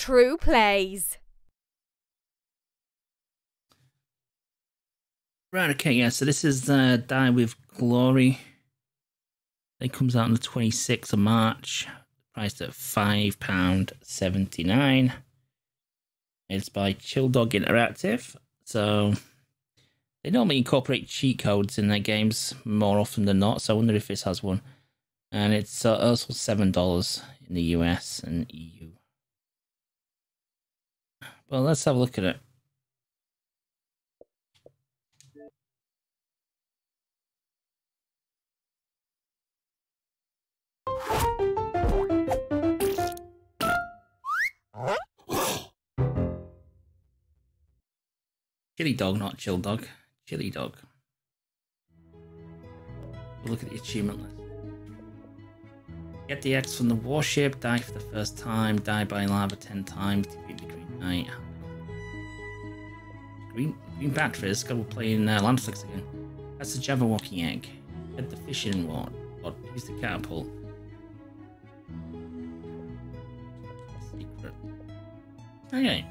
true plays. Right, okay, yeah, so this is uh, Die with Glory. It comes out on the 26th of March, priced at £5.79. It's by Chill Dog Interactive. So they normally incorporate cheat codes in their games more often than not. So I wonder if this has one. And it's uh, also $7 in the US and EU. Well, let's have a look at it. Chili dog, not chill dog. Chili dog. Look at the achievement list. Get the X from the warship, die for the first time, die by lava 10 times, defeat the Green Knight. Green, green batteries, go play in uh, Landflix again. That's the Jabberwocky egg. Get the fishing rod, or use the catapult. Secret. Okay.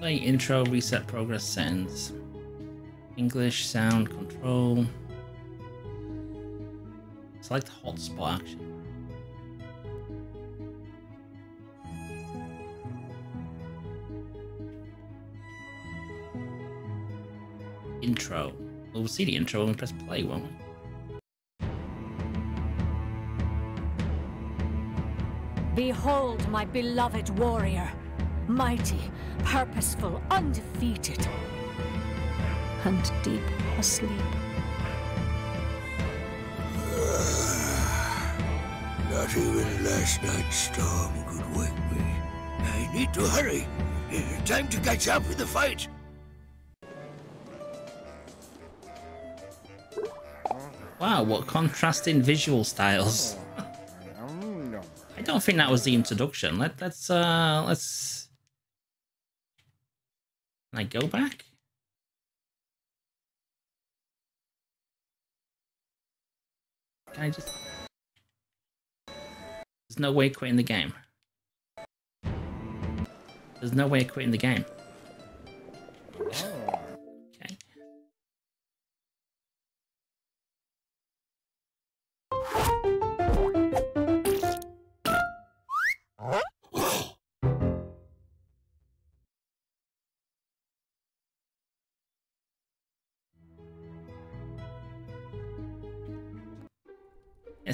Play intro, reset progress settings. English, sound, control. Select hotspot action. Intro. Well, we'll see the intro when we press play, won't we? Behold my beloved warrior, mighty, purposeful, undefeated, and deep asleep. Not even last night's storm could wake me. I need to hurry. Time to catch up with the fight. Wow, what contrasting visual styles. I don't think that was the introduction. Let let's uh let's Can I go back? Can I just There's no way quitting the game. There's no way quitting the game.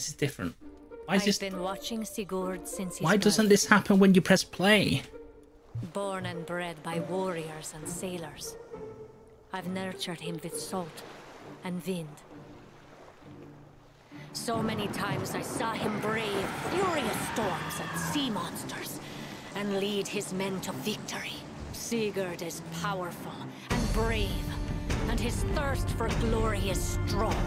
This is different. Why is I've this been watching Sigurd since why doesn't this happen when you press play? Born and bred by warriors and sailors. I've nurtured him with salt and wind. So many times I saw him brave furious storms and sea monsters and lead his men to victory. Sigurd is powerful and brave, and his thirst for glory is strong.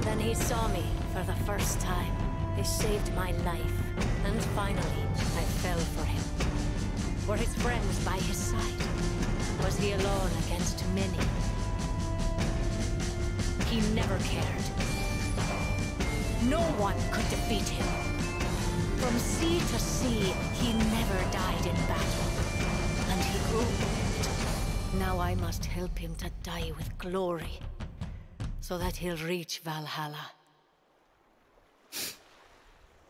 Then he saw me for the first time. He saved my life, and finally I fell for him. Were his friends by his side? Was he alone against many? He never cared. No one could defeat him. From sea to sea, he never died in battle. And he grew old. Now I must help him to die with glory, so that he'll reach Valhalla.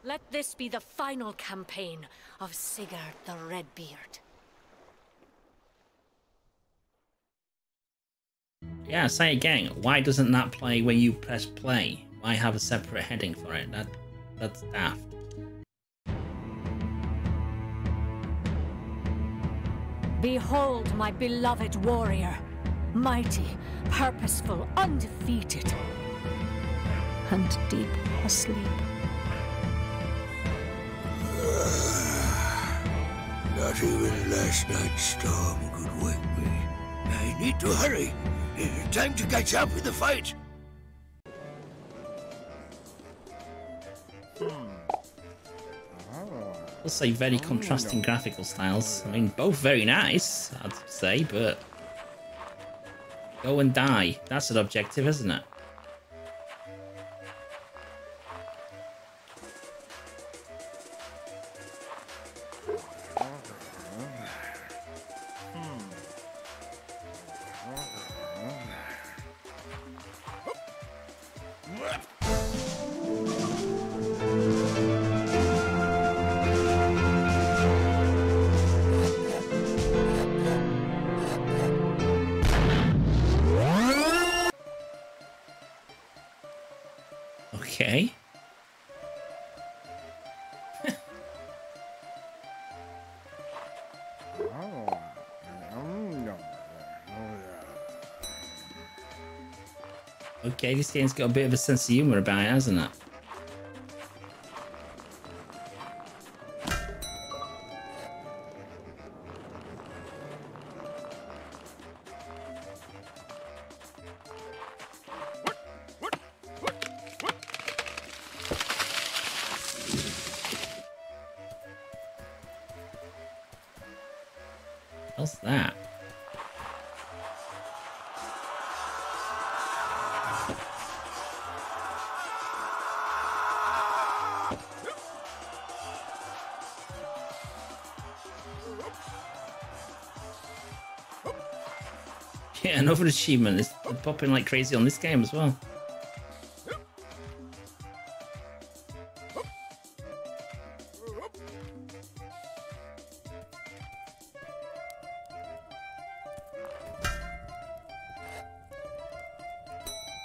Let this be the final campaign of Sigurd the Redbeard. Yeah, say again. Why doesn't that play when you press play? Why have a separate heading for it? That that's daft. Behold my beloved warrior, mighty, purposeful, undefeated, and deep asleep. Not even last night's storm could wake me. I need to hurry. Time to catch up with the fight. Hmm. Let's say very contrasting graphical styles. I mean, both very nice, I'd say, but go and die. That's an objective, isn't it? Okay, this game's got a bit of a sense of humour about it, hasn't it? Yeah, achievement is popping like crazy on this game as well.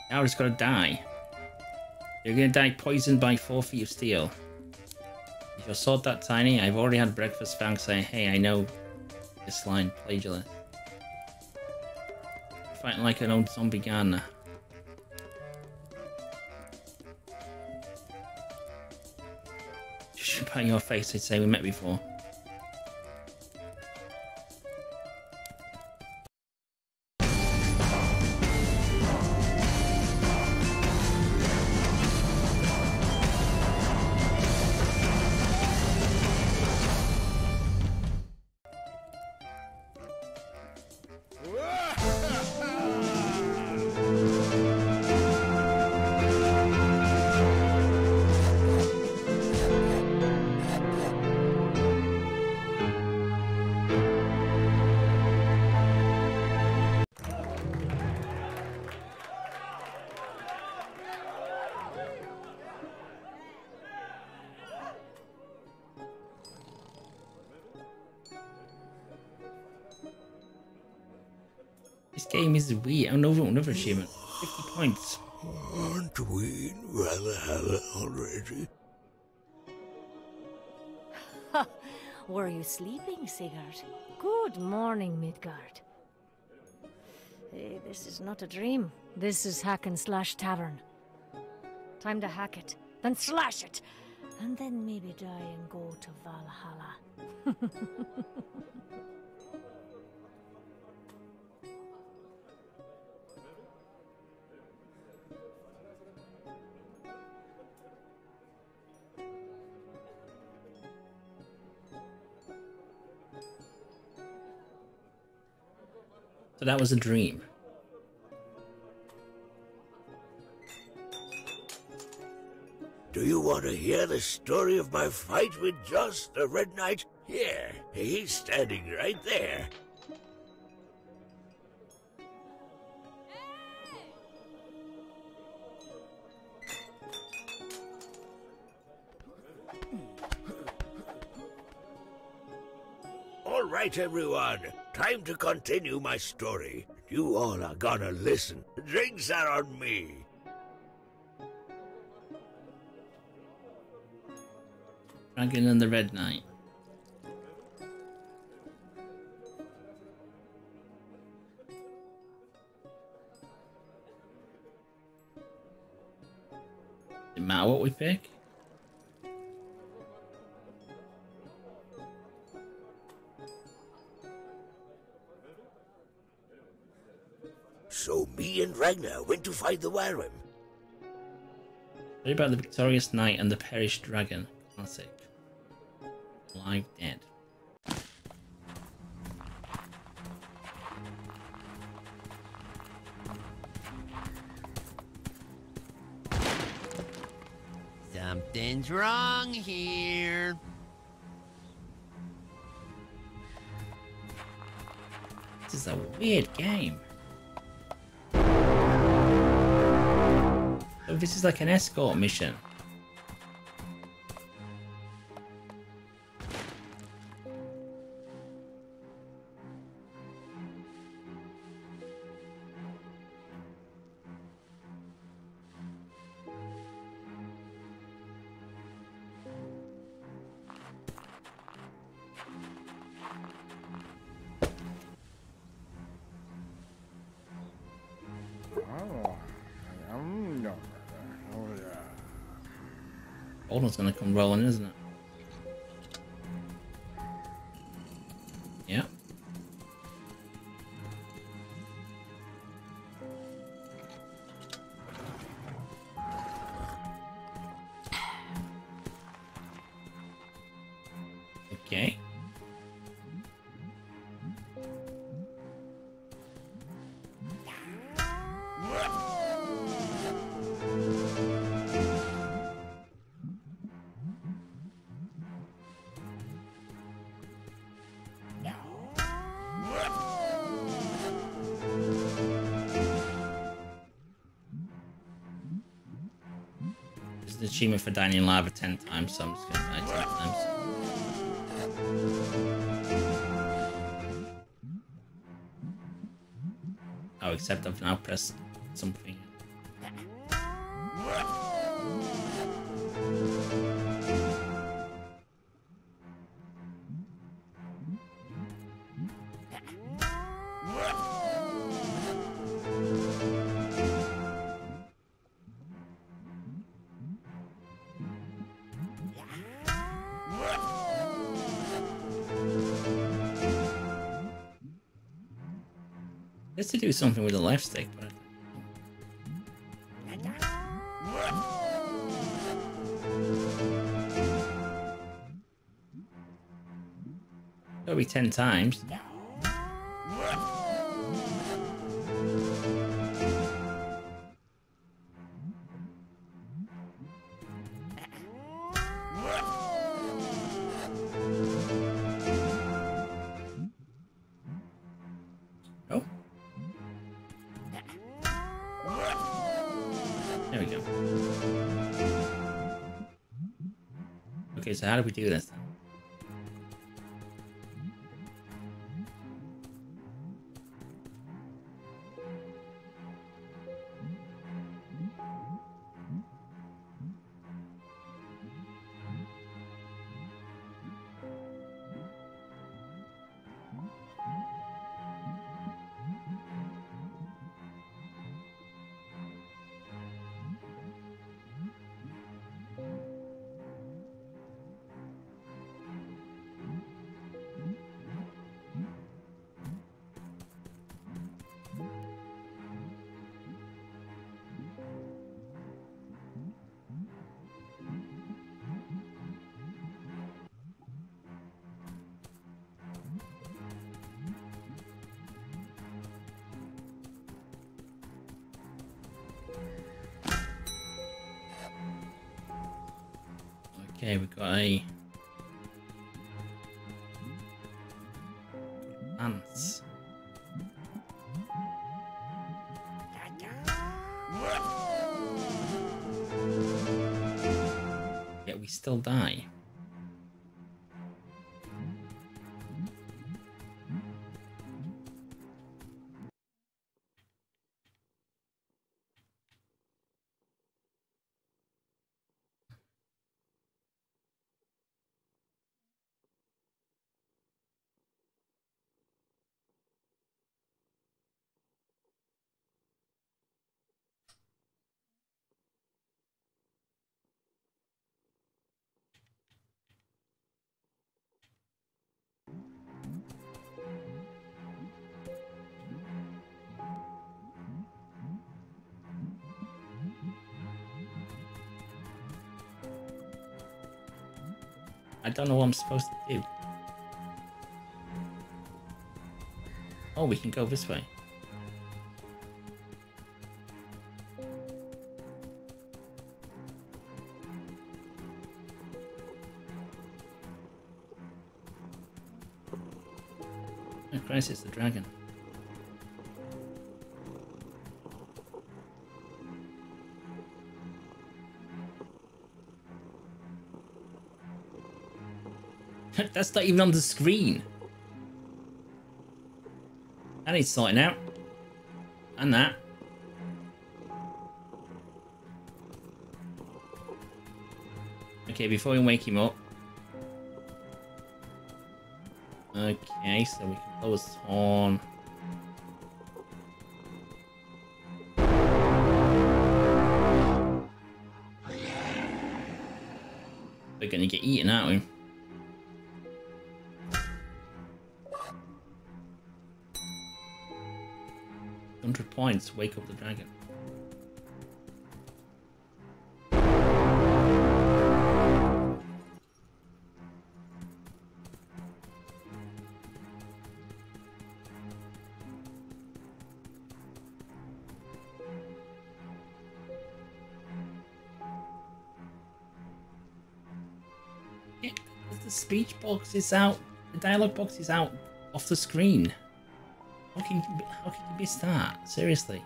Now it's gonna die. You're gonna die poisoned by four feet of steel. If your sword that tiny, I've already had breakfast thanks saying, hey, I know this line, plagiarist. Fighting like an old zombie gun. Just put your face, I'd say we met before. Game is weird. Another another achievement. 50 points. Aren't we rather have it already? Were you sleeping, Sigurd? Good morning, Midgard. Hey, this is not a dream. This is Hack and Slash Tavern. Time to hack it, then slash it, and then maybe die and go to Valhalla. That was a dream. Do you want to hear the story of my fight with Joss, the Red Knight? Here, he's standing right there. Right, everyone. Time to continue my story. You all are gonna listen. Drinks are on me. Dragon and the Red Knight. Matter what we pick. Ragnar went to fight the Warren. What about the victorious knight and the perished dragon? Classic. Live dead. Something's wrong here. This is a weird game. This is like an escort mission. Alden's gonna come rolling, isn't it? Achievement for dining in lava 10 times, so I'm just gonna die 10 times. Oh, except I've now pressed something. Something with the life stick, but That'll be ten times. Do this still die. Don't know what I'm supposed to do. Oh, we can go this way. Oh, Christ, it's the dragon. That's not even on the screen. That needs sorting out. And that. Okay, before we wake him up. Okay, so we can close horn. Hundred wake up the dragon. The speech box is out. The dialogue box is out off the screen. How can you, how can you miss that? Seriously.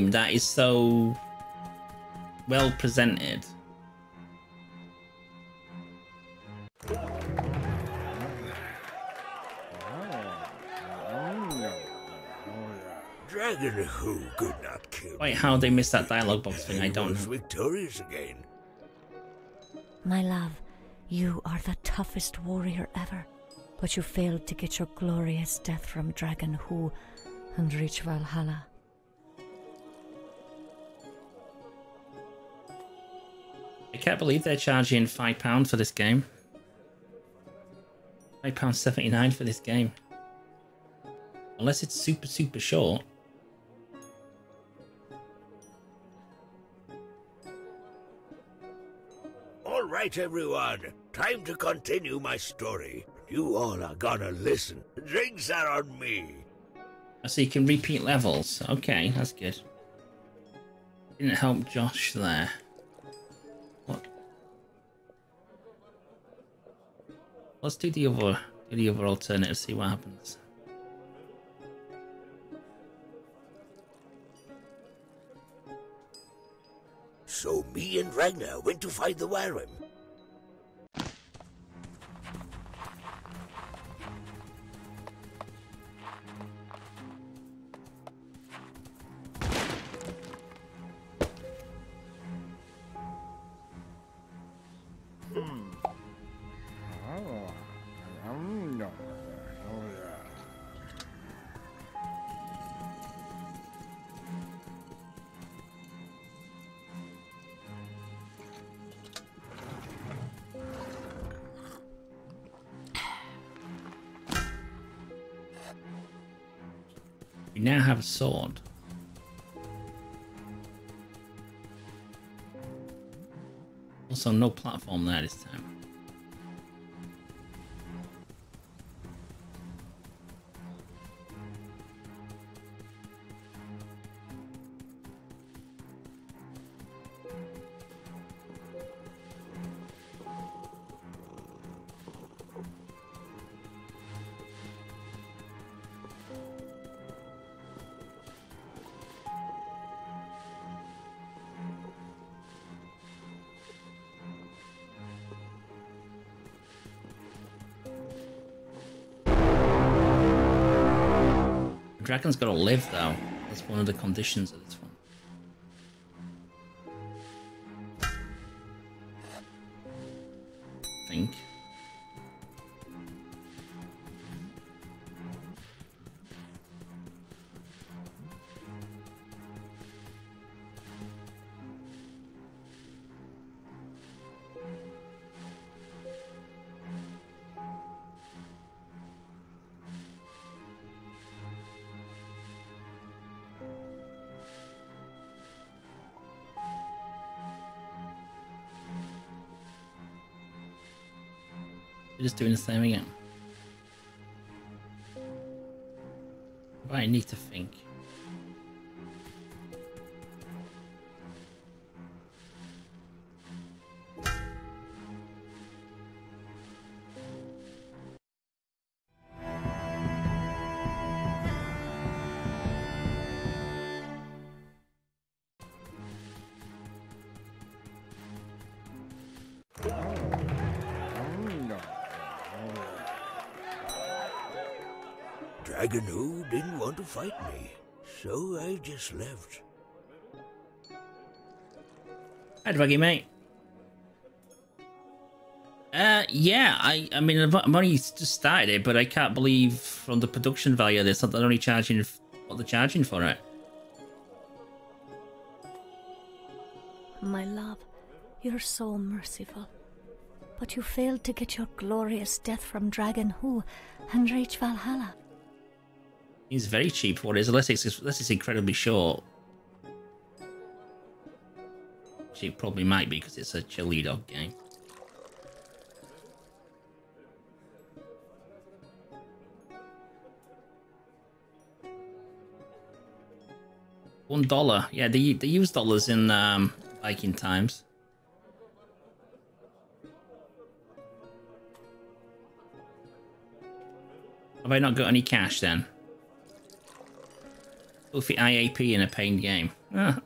Game that is so well presented. Dragon who could not kill Wait, how they missed that dialogue box thing, I don't was know. victorious again. My love, you are the toughest warrior ever, but you failed to get your glorious death from Dragon Who and reach Valhalla. Can't believe they're charging £5 for this game. £5.79 for this game. Unless it's super, super short. All right, everyone. Time to continue my story. You all are gonna listen. Drinks are on me. Ah, so you can repeat levels. Okay, that's good. Didn't help Josh there. Let's do the other, do the other alternative. See what happens. So me and Ragnar went to find the Warren. We now have a sword. Also, no platform there this time. Dragon's got to live, though. That's one of the conditions of this doing the same again. But I need to think. Fight me, so I just left. Hi, Druggy, mate. Uh, yeah, I, I mean, I've I've only just started it, but I can't believe from the production value of this that they're only charging what they're charging for it. My love, you're so merciful. But you failed to get your glorious death from Dragon Who and reach Valhalla. He's very cheap for it, unless it's unless it's incredibly short. Which it probably might be because it's a chili dog game. One dollar. Yeah, they they use dollars in um, Viking times. Have I not got any cash then? Filthy IAP in a pain game. Ah.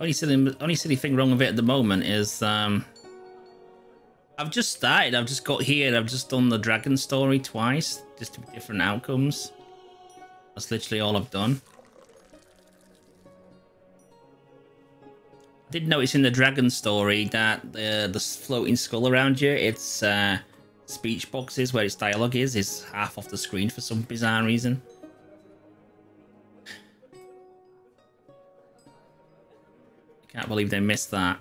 Only silly, only silly thing wrong with it at the moment is um, I've just started. I've just got here. I've just done the dragon story twice, just to different outcomes. That's literally all I've done. I did notice in the dragon story that the the floating skull around you, its uh, speech boxes where its dialogue is, is half off the screen for some bizarre reason. Can't believe they missed that.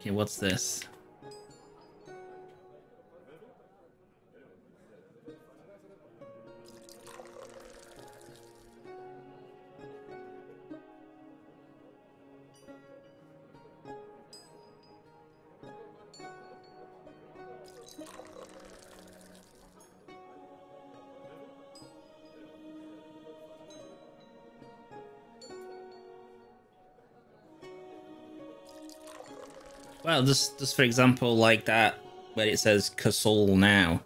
Okay, what's this? Just just for example, like that where it says Casol now.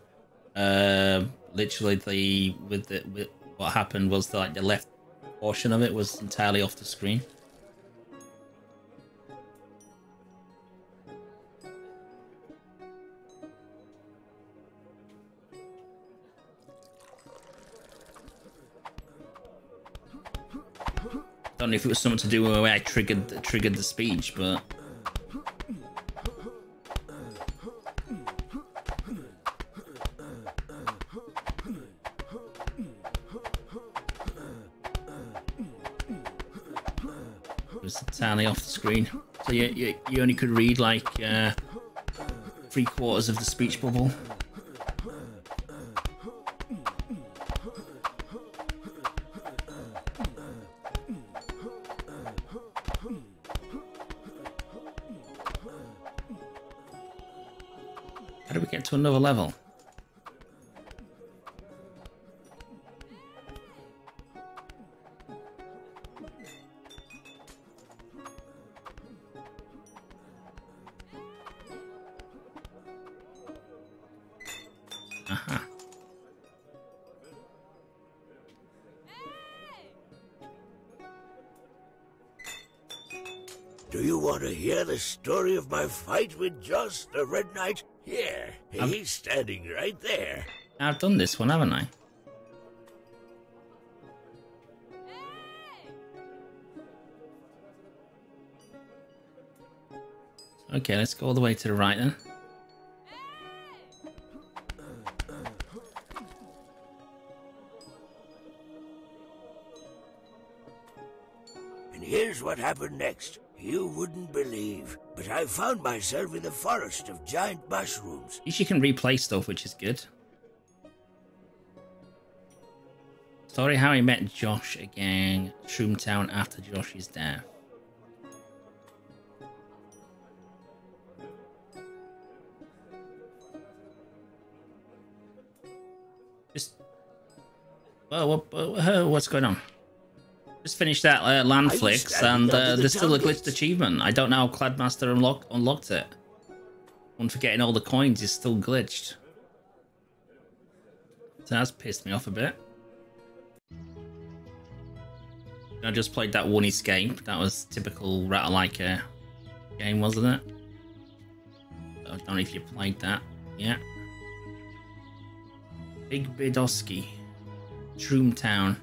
Uh, literally the with the with what happened was like the left portion of it was entirely off the screen. Don't know if it was something to do with the way I triggered triggered the speech, but. You, only could read like uh, three quarters of the speech bubble. How do we get to another level? The story of my fight with Joss, the Red Knight? Here, Um, he's standing right there. I've done this one, haven't I? Okay, let's go all the way to the right then. And here's what happened next. You wouldn't believe, but I found myself in the forest of giant mushrooms. You can replay stuff, which is good. Story how he met Josh again, Shroomtown after Josh's death. Just, well, what, what's going on? Just finished that uh, Landflix, and uh, there's still a glitched achievement. I don't know how Cladmaster unlock, unlocked it. One for getting all the coins is still glitched. So that's pissed me off a bit. I just played that one escape. That was typical Ratalaika game, wasn't it? I don't know if you played that. Yeah. Big Bidosky. Shroomtown.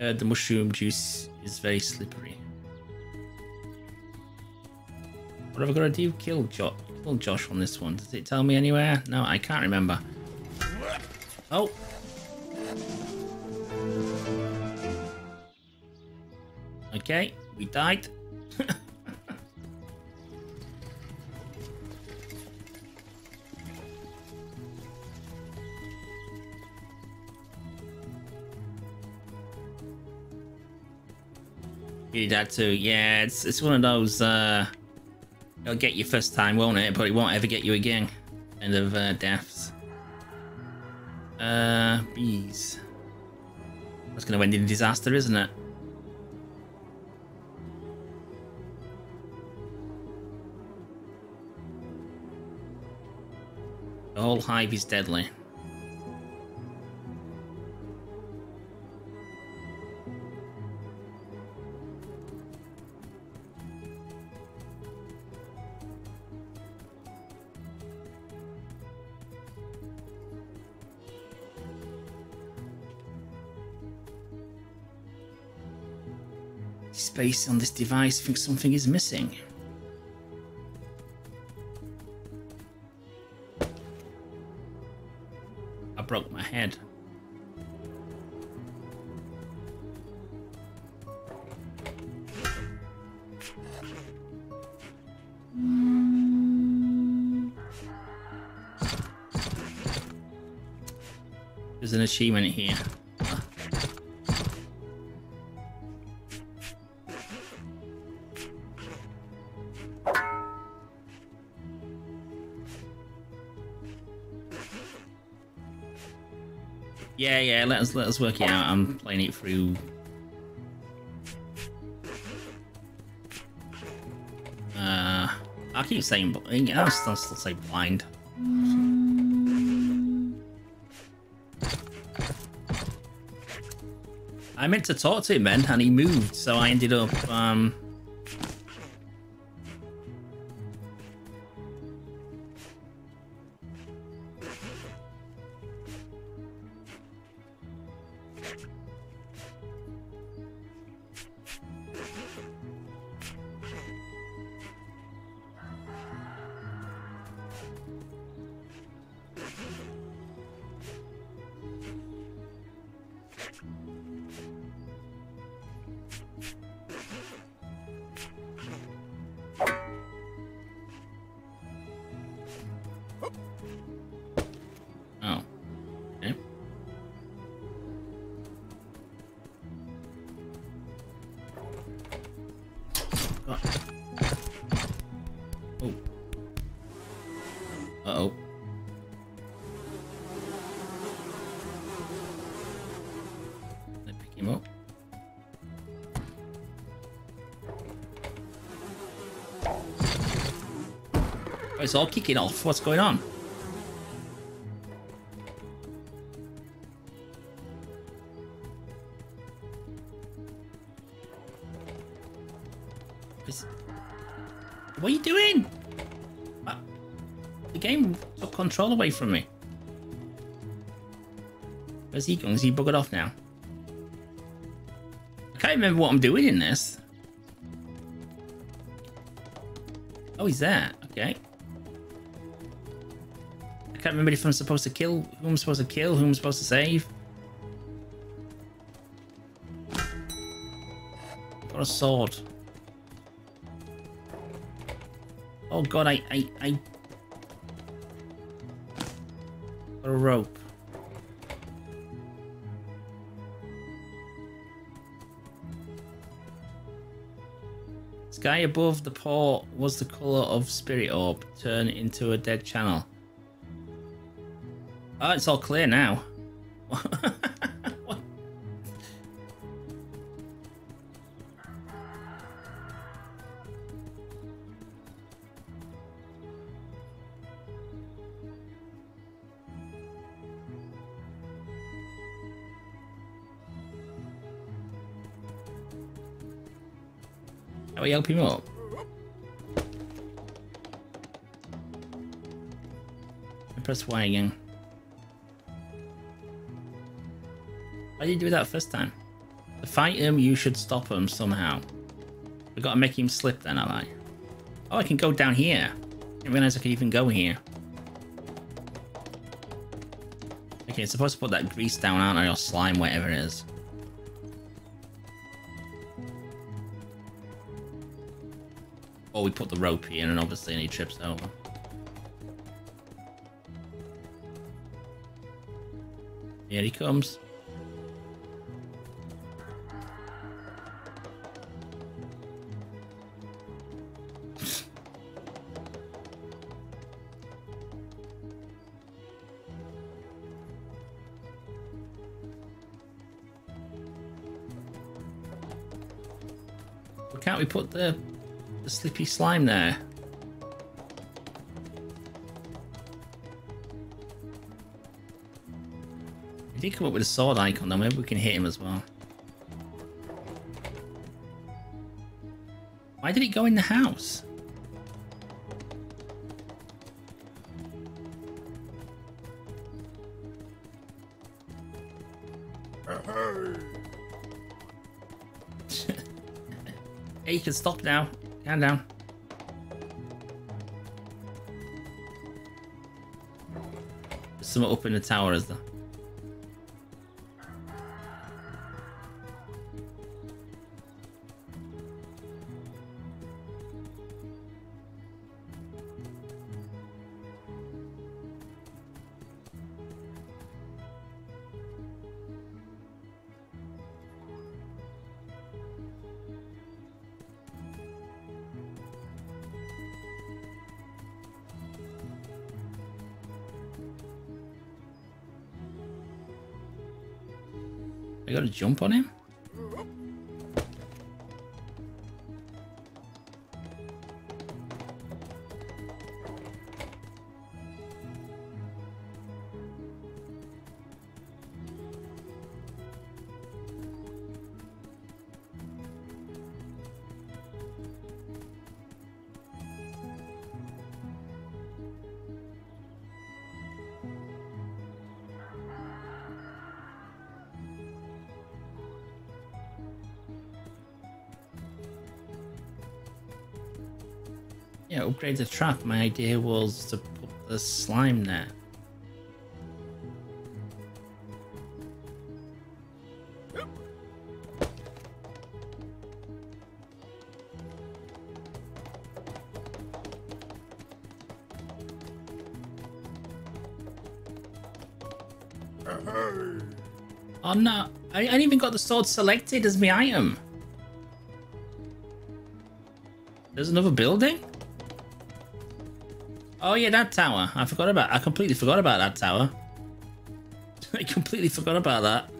Uh, the mushroom juice is very slippery. What have I got to do? Kill, jo kill Josh on this one. Does it tell me anywhere? No, I can't remember. Oh. Okay, we died. That too. Yeah, it's it's one of those. Uh, it'll get you first time, won't it? But it won't ever get you again. End of uh, deaths. Uh, bees. That's gonna end in disaster, isn't it? The whole hive is deadly. On this device thinks something is missing. I broke my head. There's an achievement here. Yeah. Let us let us work it out. I'm playing it through. Uh, I keep saying, I'll still, still say blind. I meant to talk to him then, and he moved, so I ended up um, It's all kicking off. What's going on? Is- What are you doing? Uh, The game took control away from me. Where's he going? Is he buggered off now? I can't remember what I'm doing in this. Oh, he's there. Okay. Can't remember if I'm supposed to kill, who I'm supposed to kill, who I'm supposed to save. Got a sword. Oh god, I, I, I... Got a rope. Sky above the port was the colour of spirit orb, turn into a dead channel. Oh, it's all clear now. How we help him up? Press Y again. Why did you do that first time? To fight him, you should stop him somehow. We gotta make him slip then, I? Oh, I can go down here. I didn't realize I could even go here. Okay, supposed to put that grease down, aren't I? Or slime, whatever it is. Or we put the rope here and obviously he trips over. Here he comes. Put the the slippy slime there? He did come up with a sword icon though, maybe we can hit him as well. Why did it go in the house? Hey, you can stop now. Calm down. There's up in the tower, is there? I gotta Yeah, upgrade the trap. My idea was to put the slime there. Oh no, I, I even got the sword selected as my item. There's another building? Oh yeah, that tower. I forgot about I completely forgot about that tower. I completely forgot about that.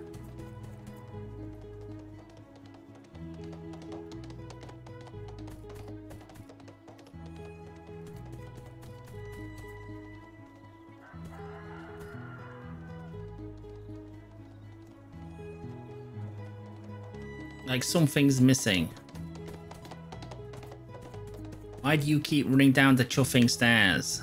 Like something's missing. Why do you keep running down the chuffing stairs?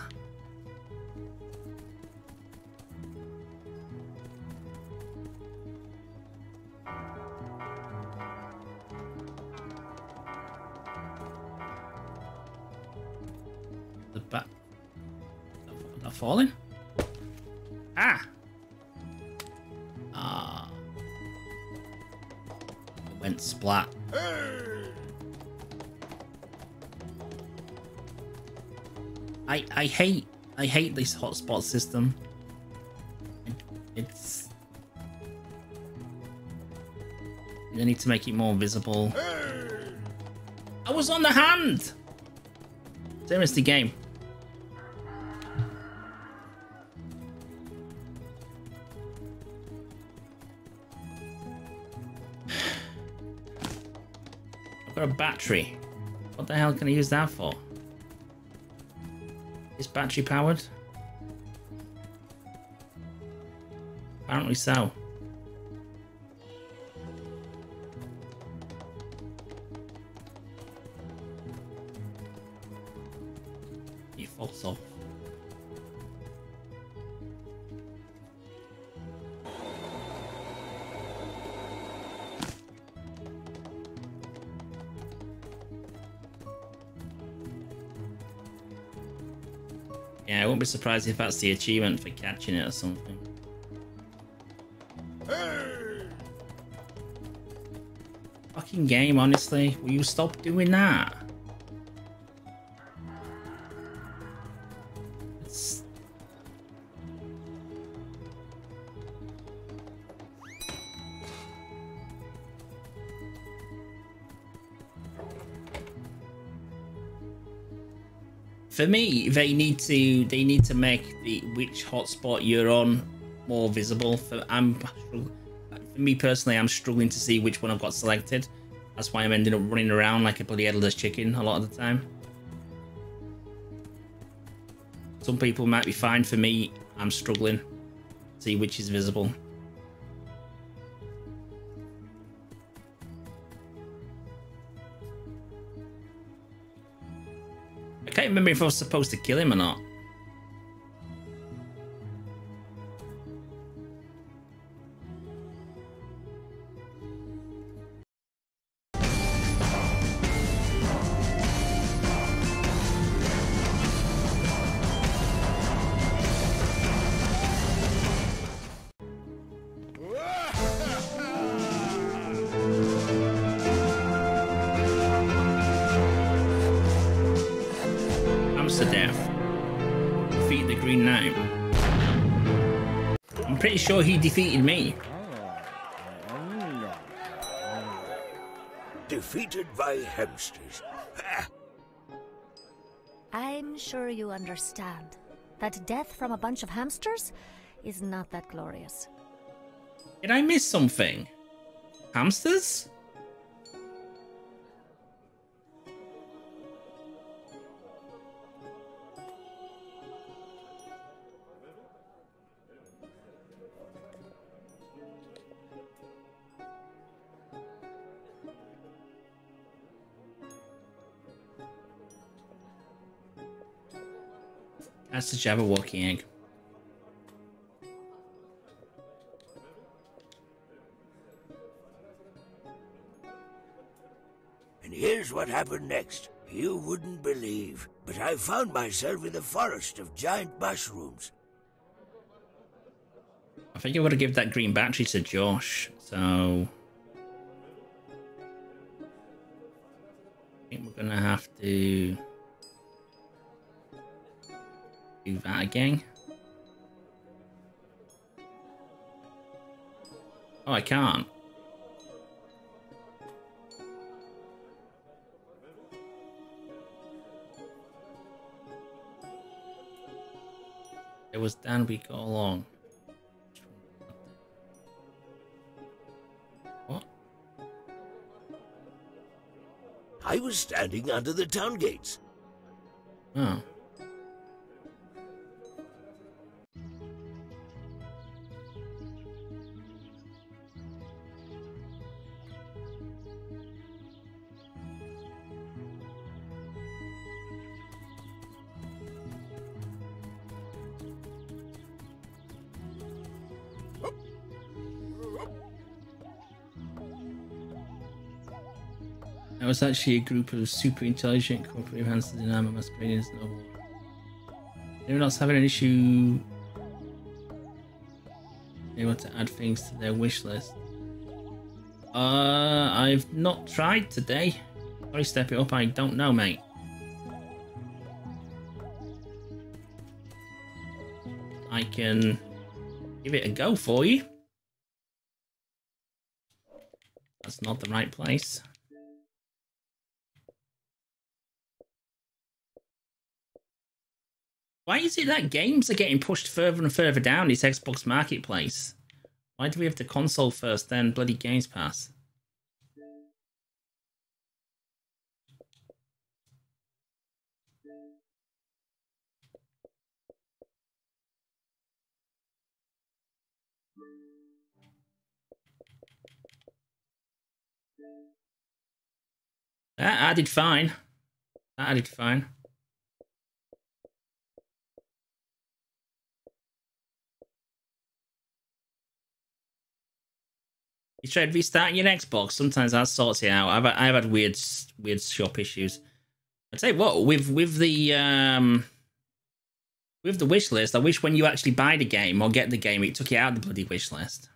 I hotspot system. It's they need to make it more visible. I was on the hand. Same as the game. I've got a battery. What the hell can I use that for? Is battery powered? Apparently so. You false off. Yeah, I won't be surprised if that's the achievement for catching it or something. Game, honestly. Will you stop doing that? For me, they need to they need to make the which hotspot you're on more visible. For I'm for me personally, I'm struggling to see which one I've got selected. That's why I'm ending up running around like a bloody headless chicken a lot of the time. Some people might be fine. For me, I'm struggling see which is visible. I can't remember if I was supposed to kill him or not. Defeated me. Defeated by hamsters. I'm sure you understand that death from a bunch of hamsters is not that glorious. Did I miss something? Hamsters? That's the Jabberwocky egg. And here's what happened next. You wouldn't believe, but I found myself in a forest of giant mushrooms. I think I would have given that green battery to Josh, so... I think we're gonna have to... Do that again. Oh, I can't. It was Danby go along. What? I was standing under the town gates. Oh. Was actually a group of super intelligent hamsters in armor masquerading as noble. Anyone else having an issue? They want to add things to their wish list. Uh, I've not tried today. Sorry, step it up. I don't know, mate. I can give it a go for you. That's not the right place. Why is it that games are getting pushed further and further down this Xbox marketplace? Why do we have the console first, then bloody Games Pass? That I did fine. That I did fine. You tried restarting your Xbox. Sometimes that sorts it out. I've I've had weird weird shop issues. I tell you what, with with the um with the wish list, I wish when you actually buy the game or get the game, it took you out of the bloody wish list.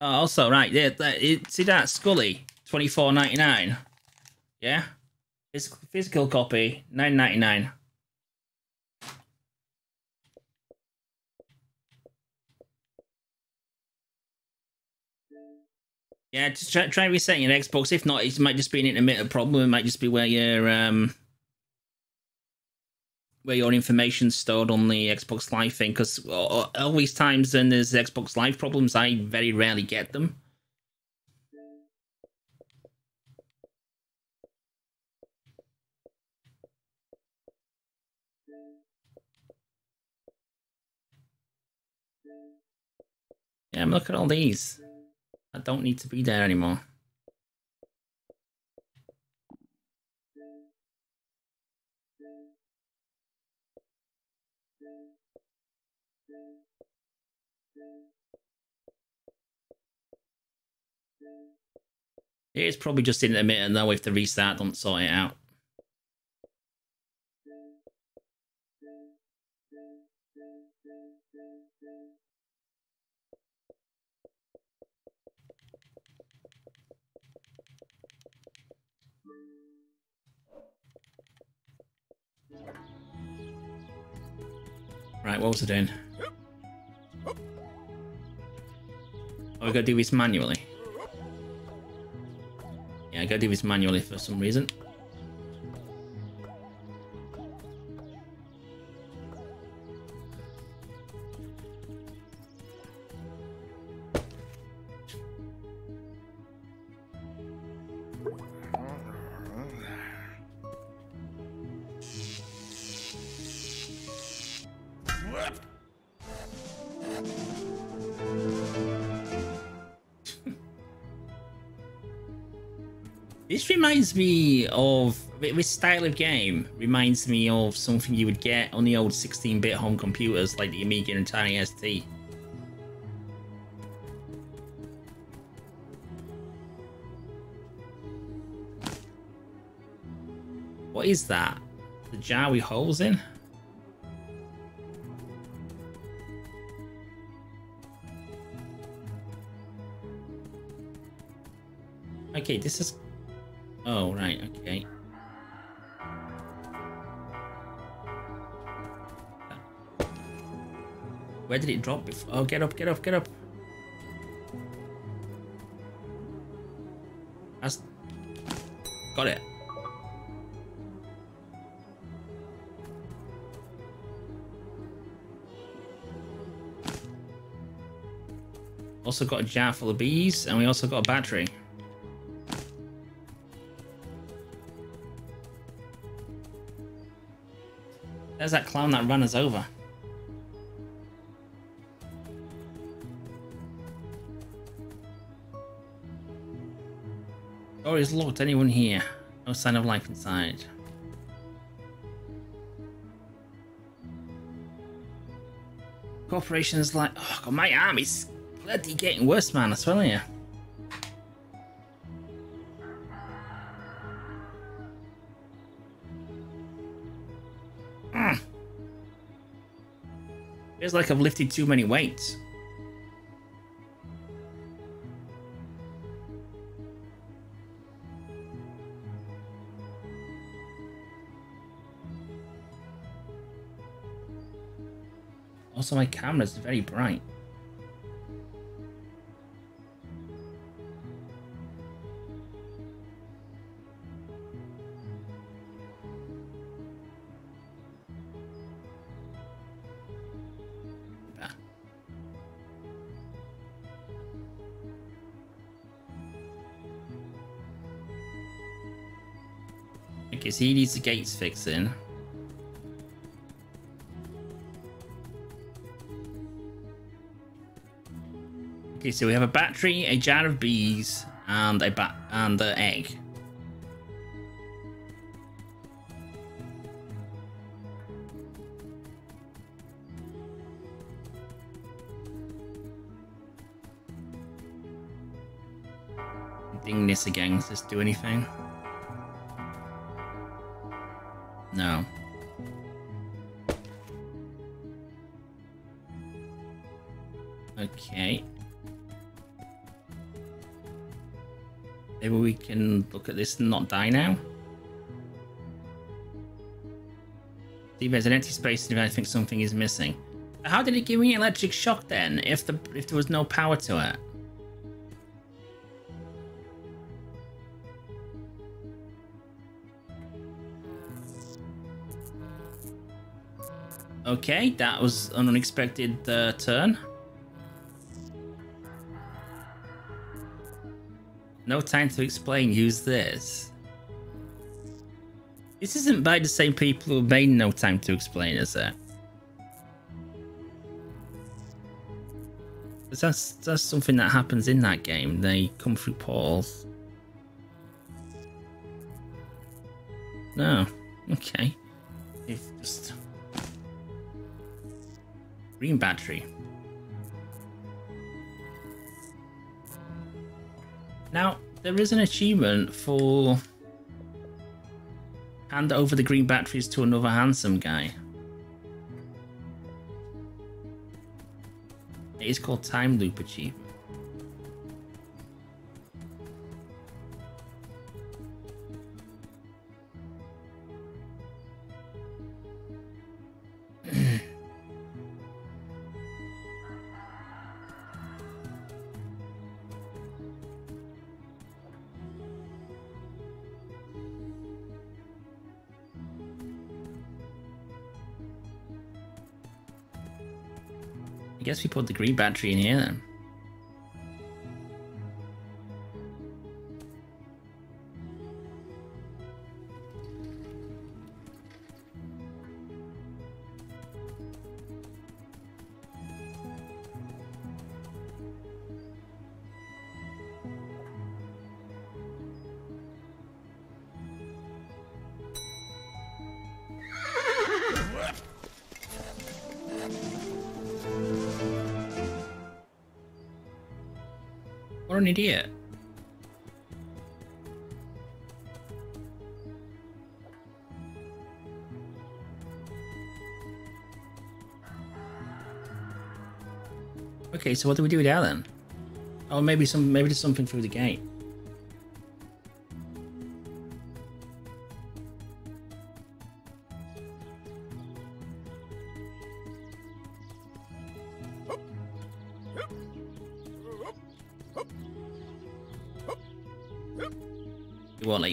Oh, also, right, yeah, that, it, see that Scully twenty four ninety nine, yeah, physical, physical copy nine ninety nine. Yeah, just try, try resetting your Xbox. If not, it might just be an intermittent problem. It might just be where your um where your information's stored on the Xbox Live thing. Because all these times when there's Xbox Live problems, I very rarely get them. Yeah, look at all these. I don't need to be there anymore. It's probably just intermittent though if the restart don't sort it out. Right, what was I doing? Oh, I gotta do this manually. Yeah, I gotta do this manually for some reason. Reminds me of this style of game. Reminds me of something you would get on the old 16-bit home computers, like the Amiga and Atari ST. What is that? The jar with holes in? Okay, this is Where did it drop before? Oh, get up, get up, get up. That's... Got it. Also got a jar full of bees, and we also got a battery. There's that clown that ran us over. Oh, Door is locked. Anyone here? No sign of life inside. Corporations like... Oh, God, my arm is bloody getting worse, man. I swear to you. Hmm. Feels like I've lifted too many weights. Also, my camera's very bright. Okay, so he needs the gates fixing. Okay, so we have a battery, a jar of bees, and a bat and an egg. Ding this again. Does this do anything? This and not die now. See if there's an empty space and if I think something is missing. How did it give me electric shock then, if the if there was no power to it? Okay, that was an unexpected uh, turn. No time to explain. Use this. This isn't by the same people who made No Time to Explain, is it? That's that's something that happens in that game. They come through portals. No. Okay. If just green battery. There is an achievement for hand over the green batteries to another handsome guy. It is called Time Loop Achievement. Guess we put the green battery in here then. What an idiot. Okay, so what do we do now then? Oh, maybe some, maybe there's something through the gate.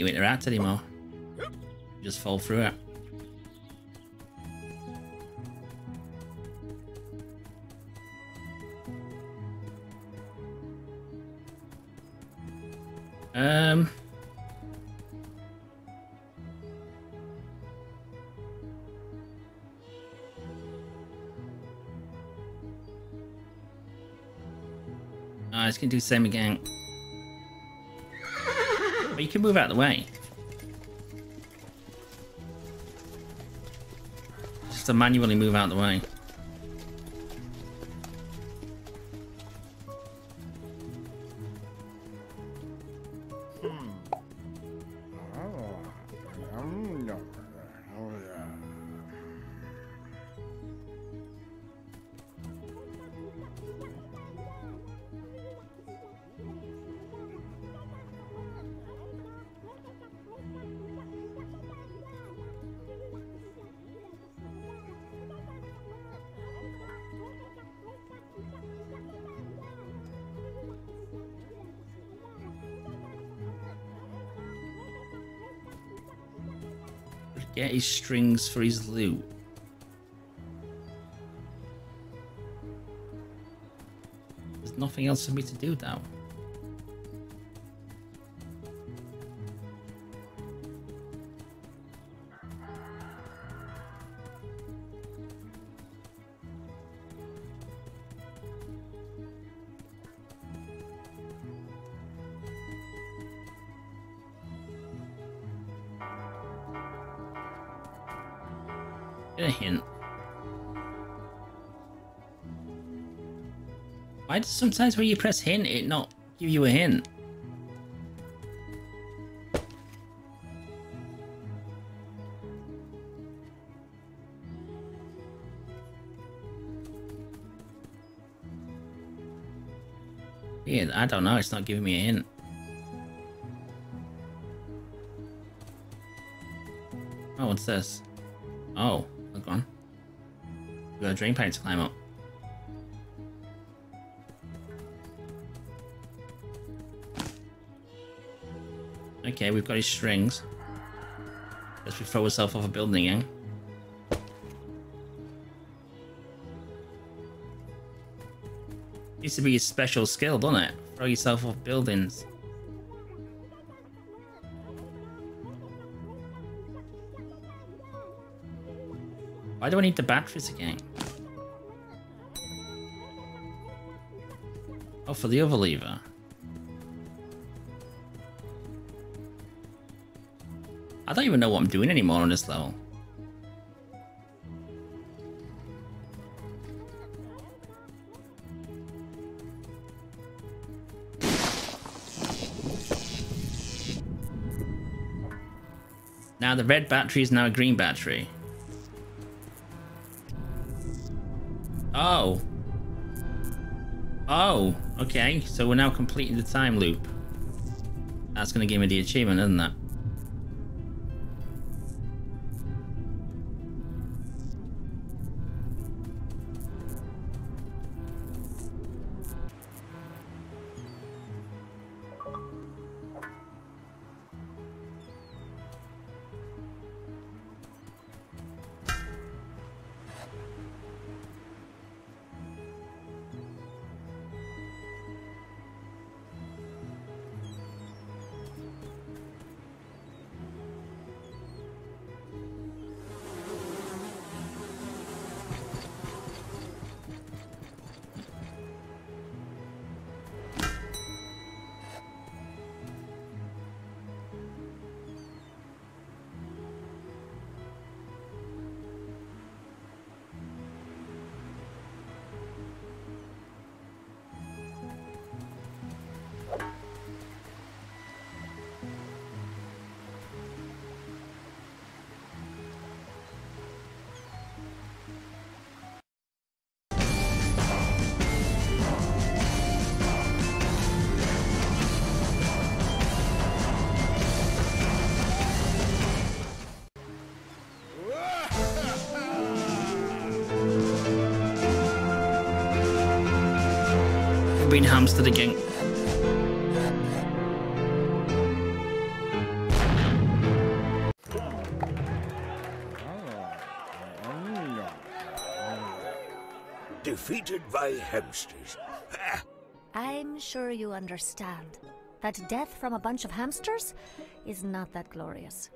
You interact anymore. You just fall through it. Um. Ah, it's gonna do the same again. Can move out of the way. Just to manually move out of the way. Strings for his loot. There's nothing else for me to do now. Sometimes when you press hint, it not give you a hint? Yeah, I don't know. It's not giving me a hint. Oh, what's this? Oh, look on. We got a drain pipe to climb up. Okay, we've got his strings. Let's we throw ourselves off a building eh? again. Used to be a special skill, doesn't it? Throw yourself off buildings. Why do I need the batteries again? Oh, for the other lever. I don't even know what I'm doing anymore on this level. Now the red battery is now a green battery. Oh. Oh, okay. So we're now completing the time loop. That's going to give me the achievement, isn't that? Being hamstered again. Defeated by hamsters. I'm sure you understand that death from a bunch of hamsters is not that glorious.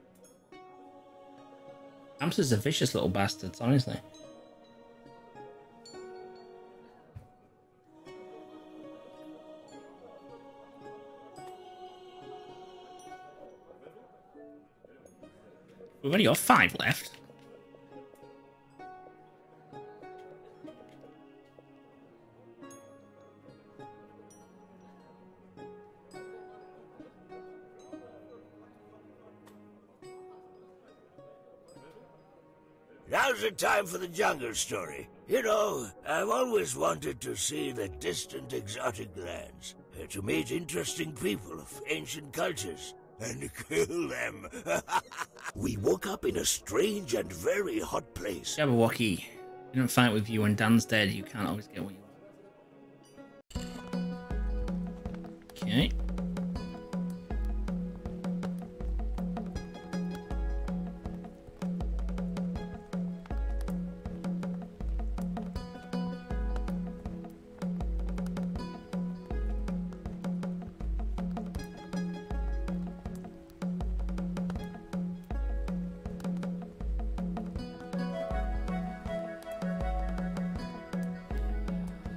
Hamsters are vicious little bastards, honestly. We've only got five left. Now's the time for the jungle story. You know, I've always wanted to see the distant exotic lands, uh, to meet interesting people of ancient cultures, and kill them. we woke up in a strange and very hot place. Jabberwocky, you don't fight with you when Dan's dead, you can't always get what you want. Okay.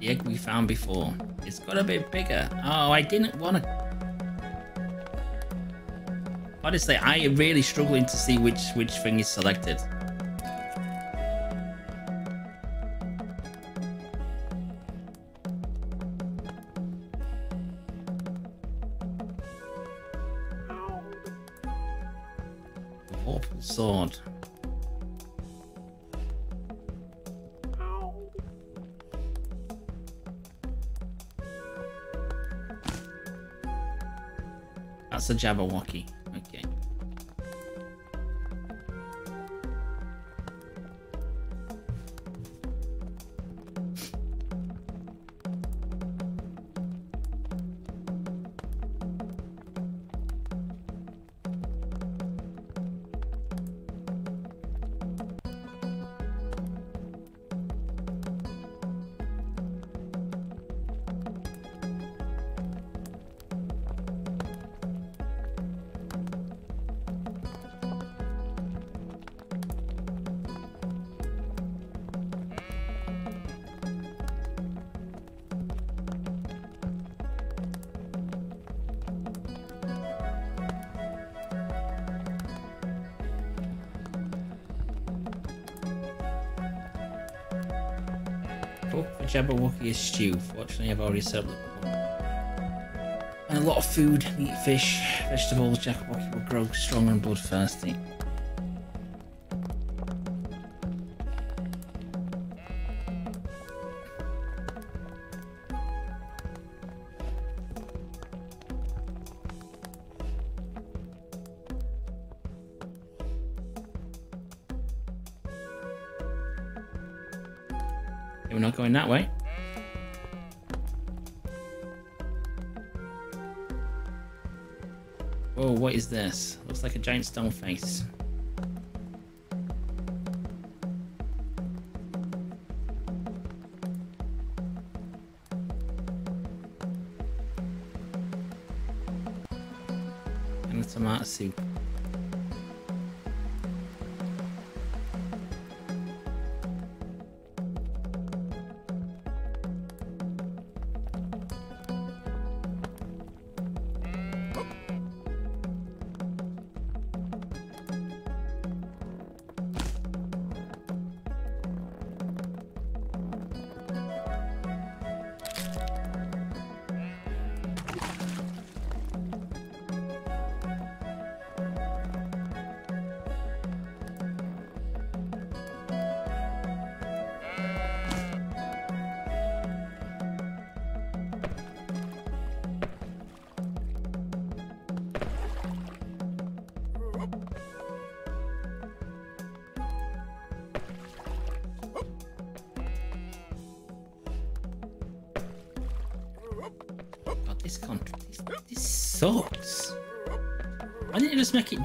The egg we found before. It's got a bit bigger. Oh, I didn't want to... Honestly, I am really struggling to see which, which thing is selected. Jabberwocky. Is stew. Fortunately, I've already set up the. And a lot of food, meat, fish, vegetables. Jabberwocky will grow strong and bloodthirsty. Looks like a giant stone face.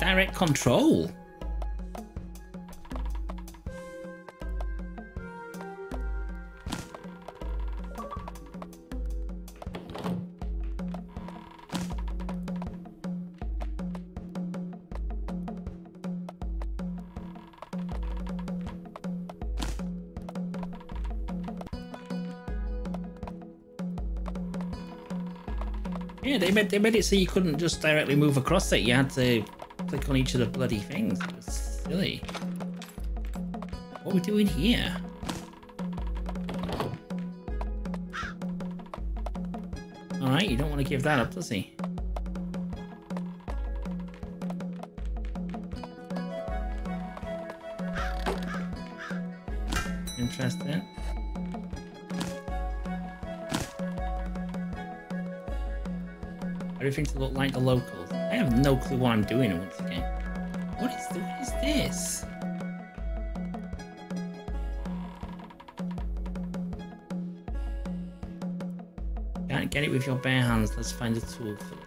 Direct control? Yeah, they made they made it so you couldn't just directly move across it. You had to click on each of the bloody things. It was silly. What are we doing here? Alright, you don't want to give that up, does he? Interesting. Everything to look like the locals. Have no clue what I'm doing once again. What is, what is this? Can't get it with your bare hands. Let's find a tool for this.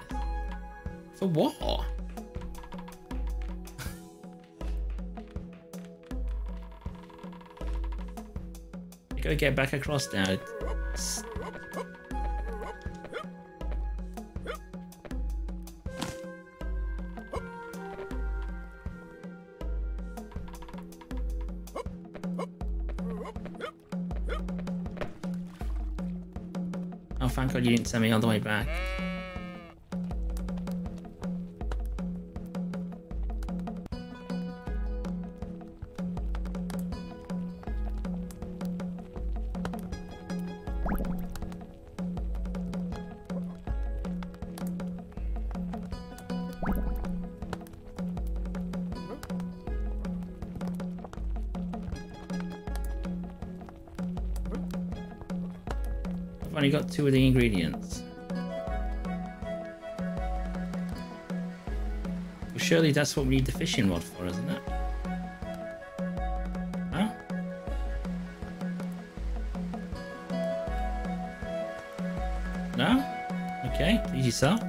For what? Gotta get back across now. The way back. Got two of the ingredients. Surely that's what we need the fishing rod for, isn't it? Huh? No? Okay, easy yourself.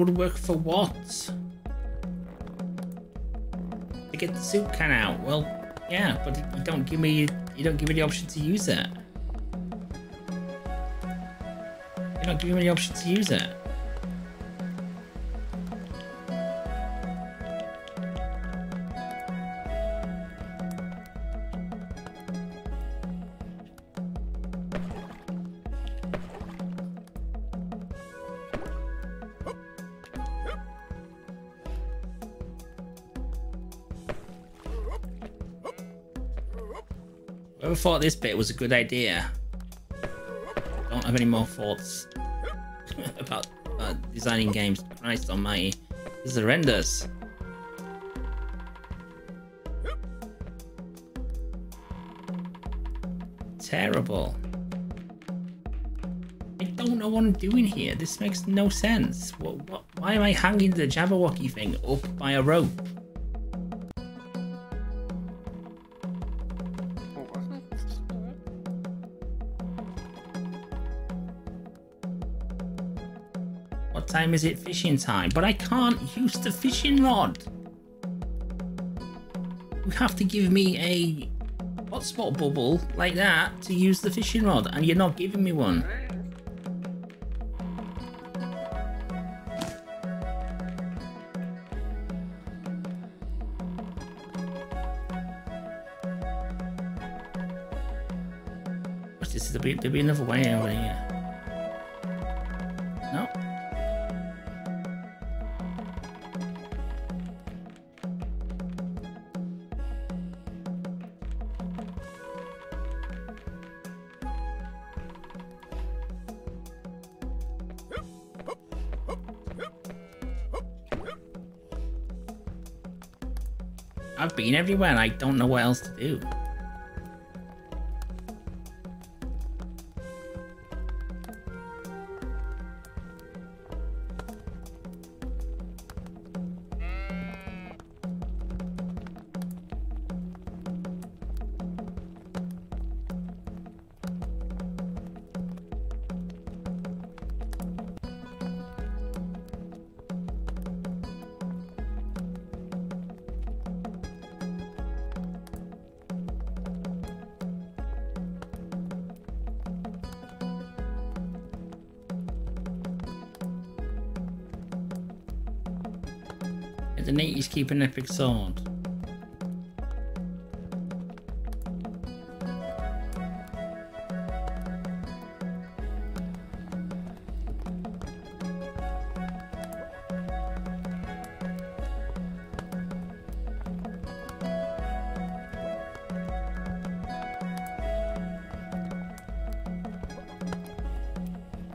Rod would work for what? To get the soup can out. Well, yeah, but you don't give me you don't give me the option to use it. You don't give me the option to use it. Whoever thought this bit was a good idea. Don't have any more thoughts about uh, designing games. Christ almighty. This is horrendous. Terrible. I don't know what I'm doing here. This makes no sense. What, what, why am I hanging the Jabberwocky thing up by a rope? Time is it fishing time? But I can't use the fishing rod. You have to give me a hotspot bubble like that to use the fishing rod, and you're not giving me one. There'll be another way over here. Everywhere and I don't know what else to do. an epic sound.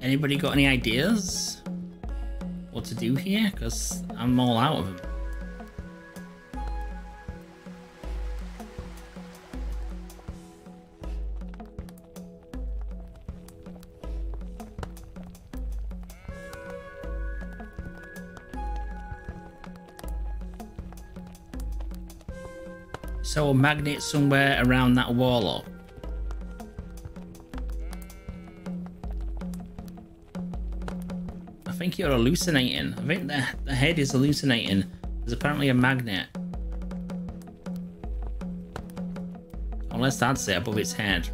Anybody got any ideas? What to do here? Because I'm all out of them. So a magnet somewhere around that warlock. I think you're hallucinating. I think the, the head is hallucinating. There's apparently a magnet. Unless that's it above its head.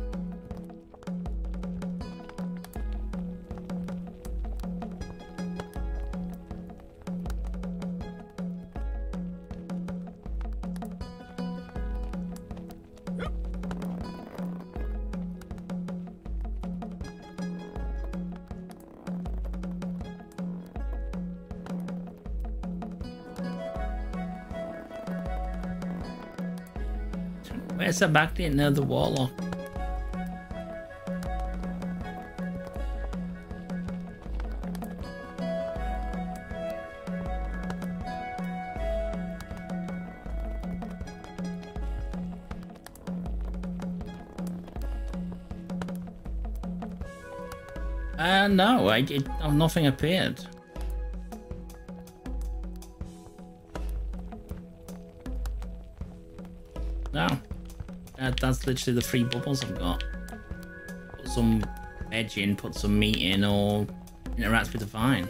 Where's the magnet near the warlock? Uh, no, I, it, nothing appeared. That's literally the three bubbles I've got. Put some veg in, put some meat in, or interact with the vine.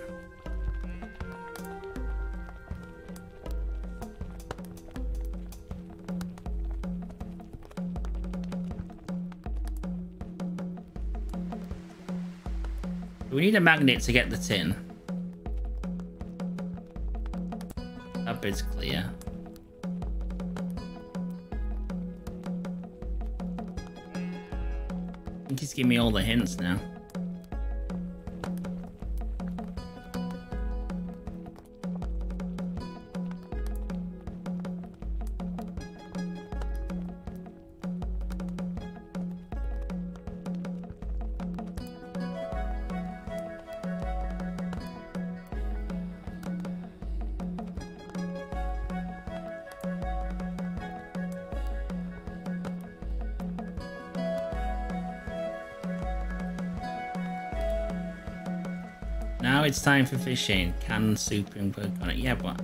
We need a magnet to get the tin. That bit's clear. Giving me all the hints now. It's time for fishing. Can work on it. Yeah, but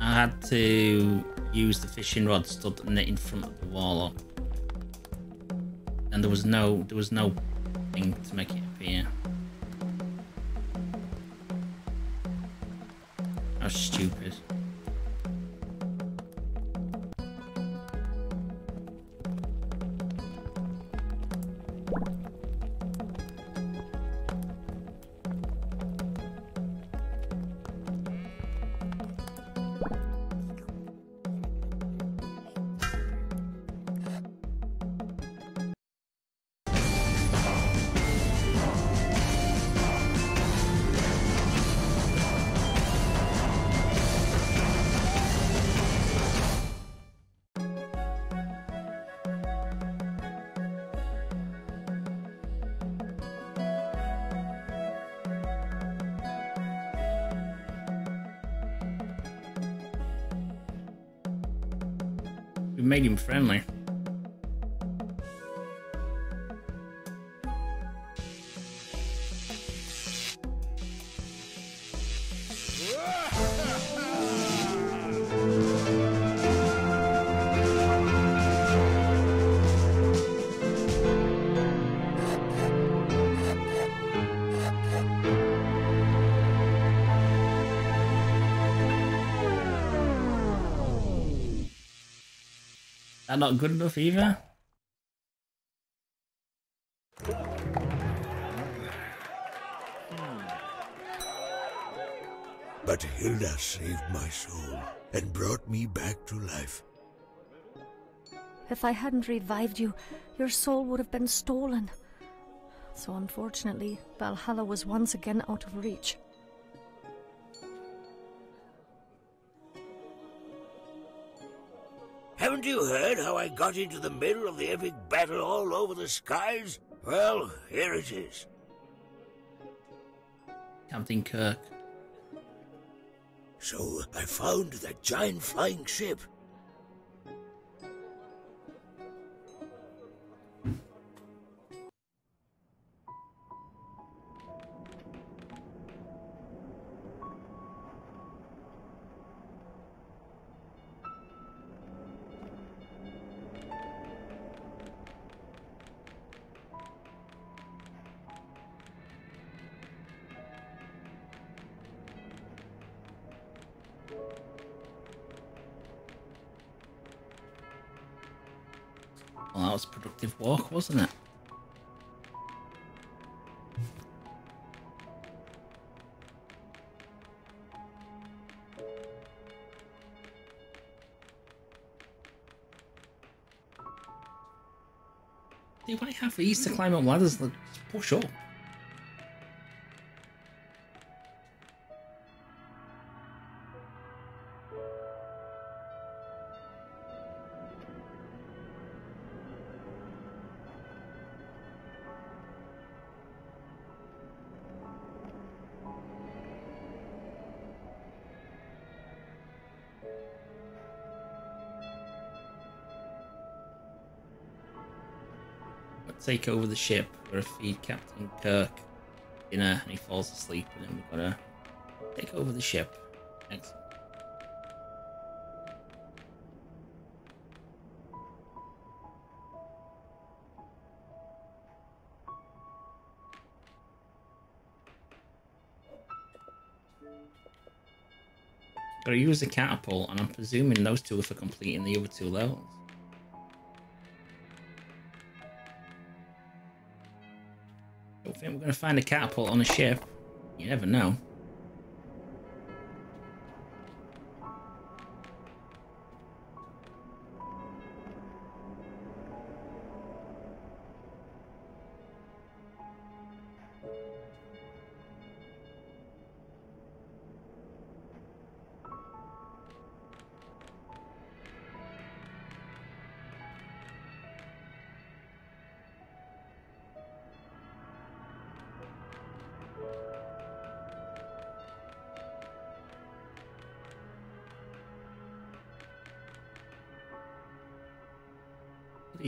I had to use the fishing rod stood in front of the wall and there was no there was no thing to make it appear. That not good enough either? But Hilda saved my soul and brought me back to life. If I hadn't revived you, your soul would have been stolen. So unfortunately, Valhalla was once again out of reach. You heard how I got into the middle of the epic battle all over the skies? Well, here it is. Captain Kirk. So I found that giant flying ship. Walk, wasn't it? Dude, why have these to climb up ladders? Like, push up. Take over the ship. We're gonna feed Captain Kirk dinner and he falls asleep and then we're gonna take over the ship. Excellent. Gotta use the catapult and I'm presuming those two are for completing the other two levels. We're going to find a catapult on a ship. You never know.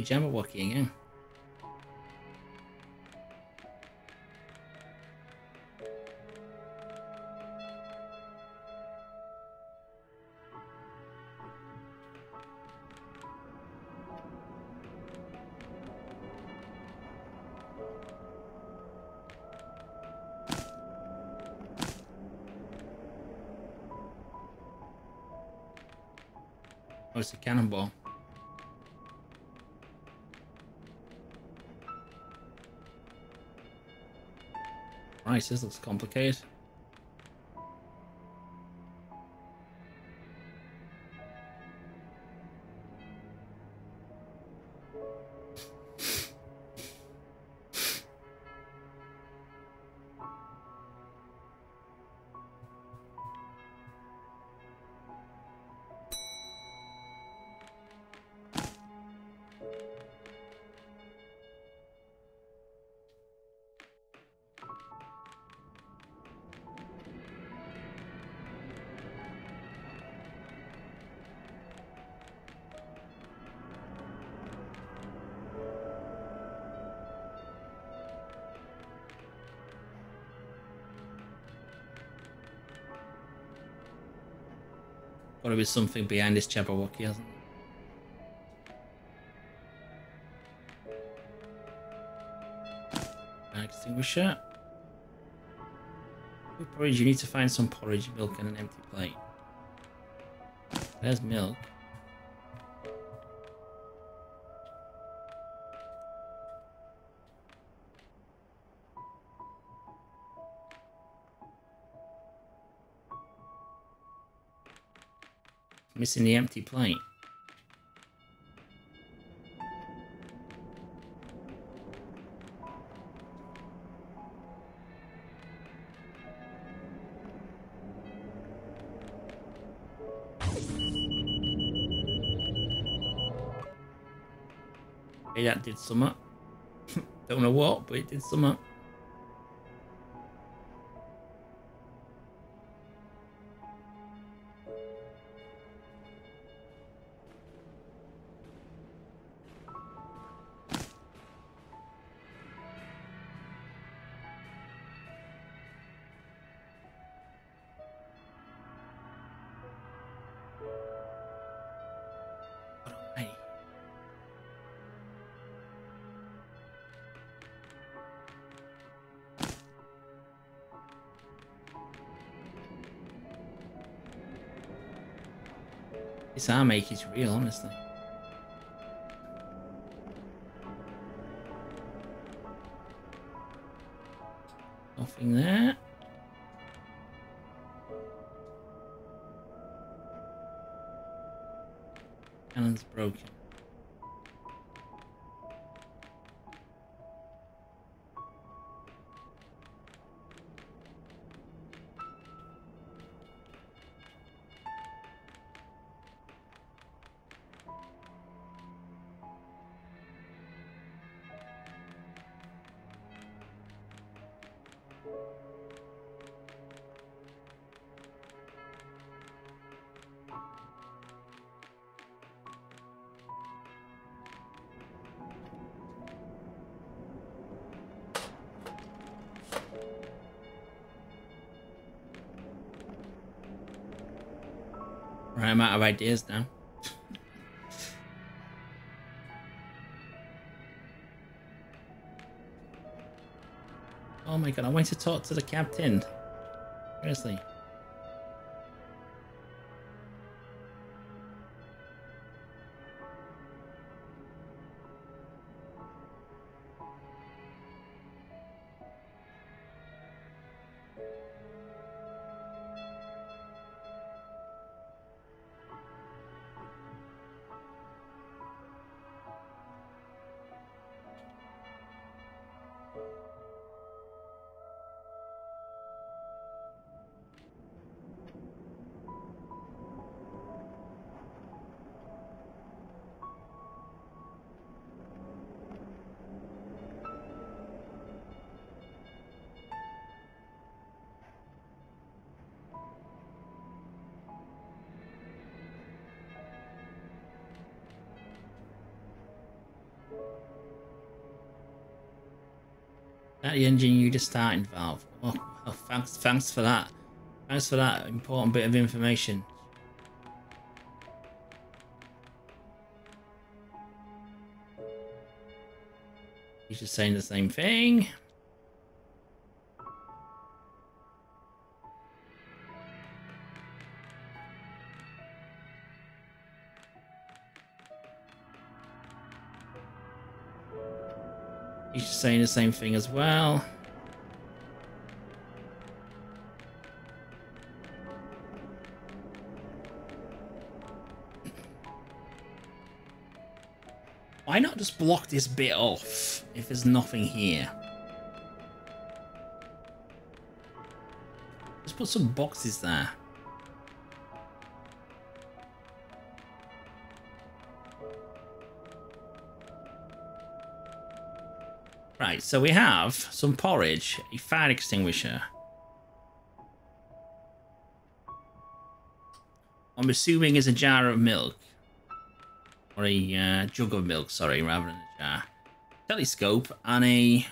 Bloody Jabberwocky again. Oh, it's a cannonball. Right, this looks complicated. Gotta be something behind this Jabberwocky, hasn't there? Extinguisher. Good porridge, you need to find some porridge, milk, and an empty plate. There's milk. Missing the empty plate. Hey, that did some up. Don't know what, but it did some up. This make is real, honestly. I'm out of ideas now. oh my god, I want to talk to the captain. Seriously. The engine you just starting valve. Oh, oh, thanks, thanks for that. Thanks for that important bit of information. He's just saying the same thing. Saying the same thing as well. Why not just block this bit off if there's nothing here? Just put some boxes there. Right, so we have some porridge, a fire extinguisher. I'm assuming is a jar of milk. Or a uh, jug of milk, sorry, rather than a jar. Telescope and a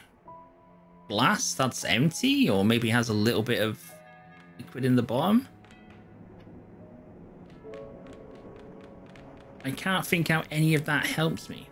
glass that's empty, or maybe has a little bit of liquid in the bottom. I can't think how any of that helps me.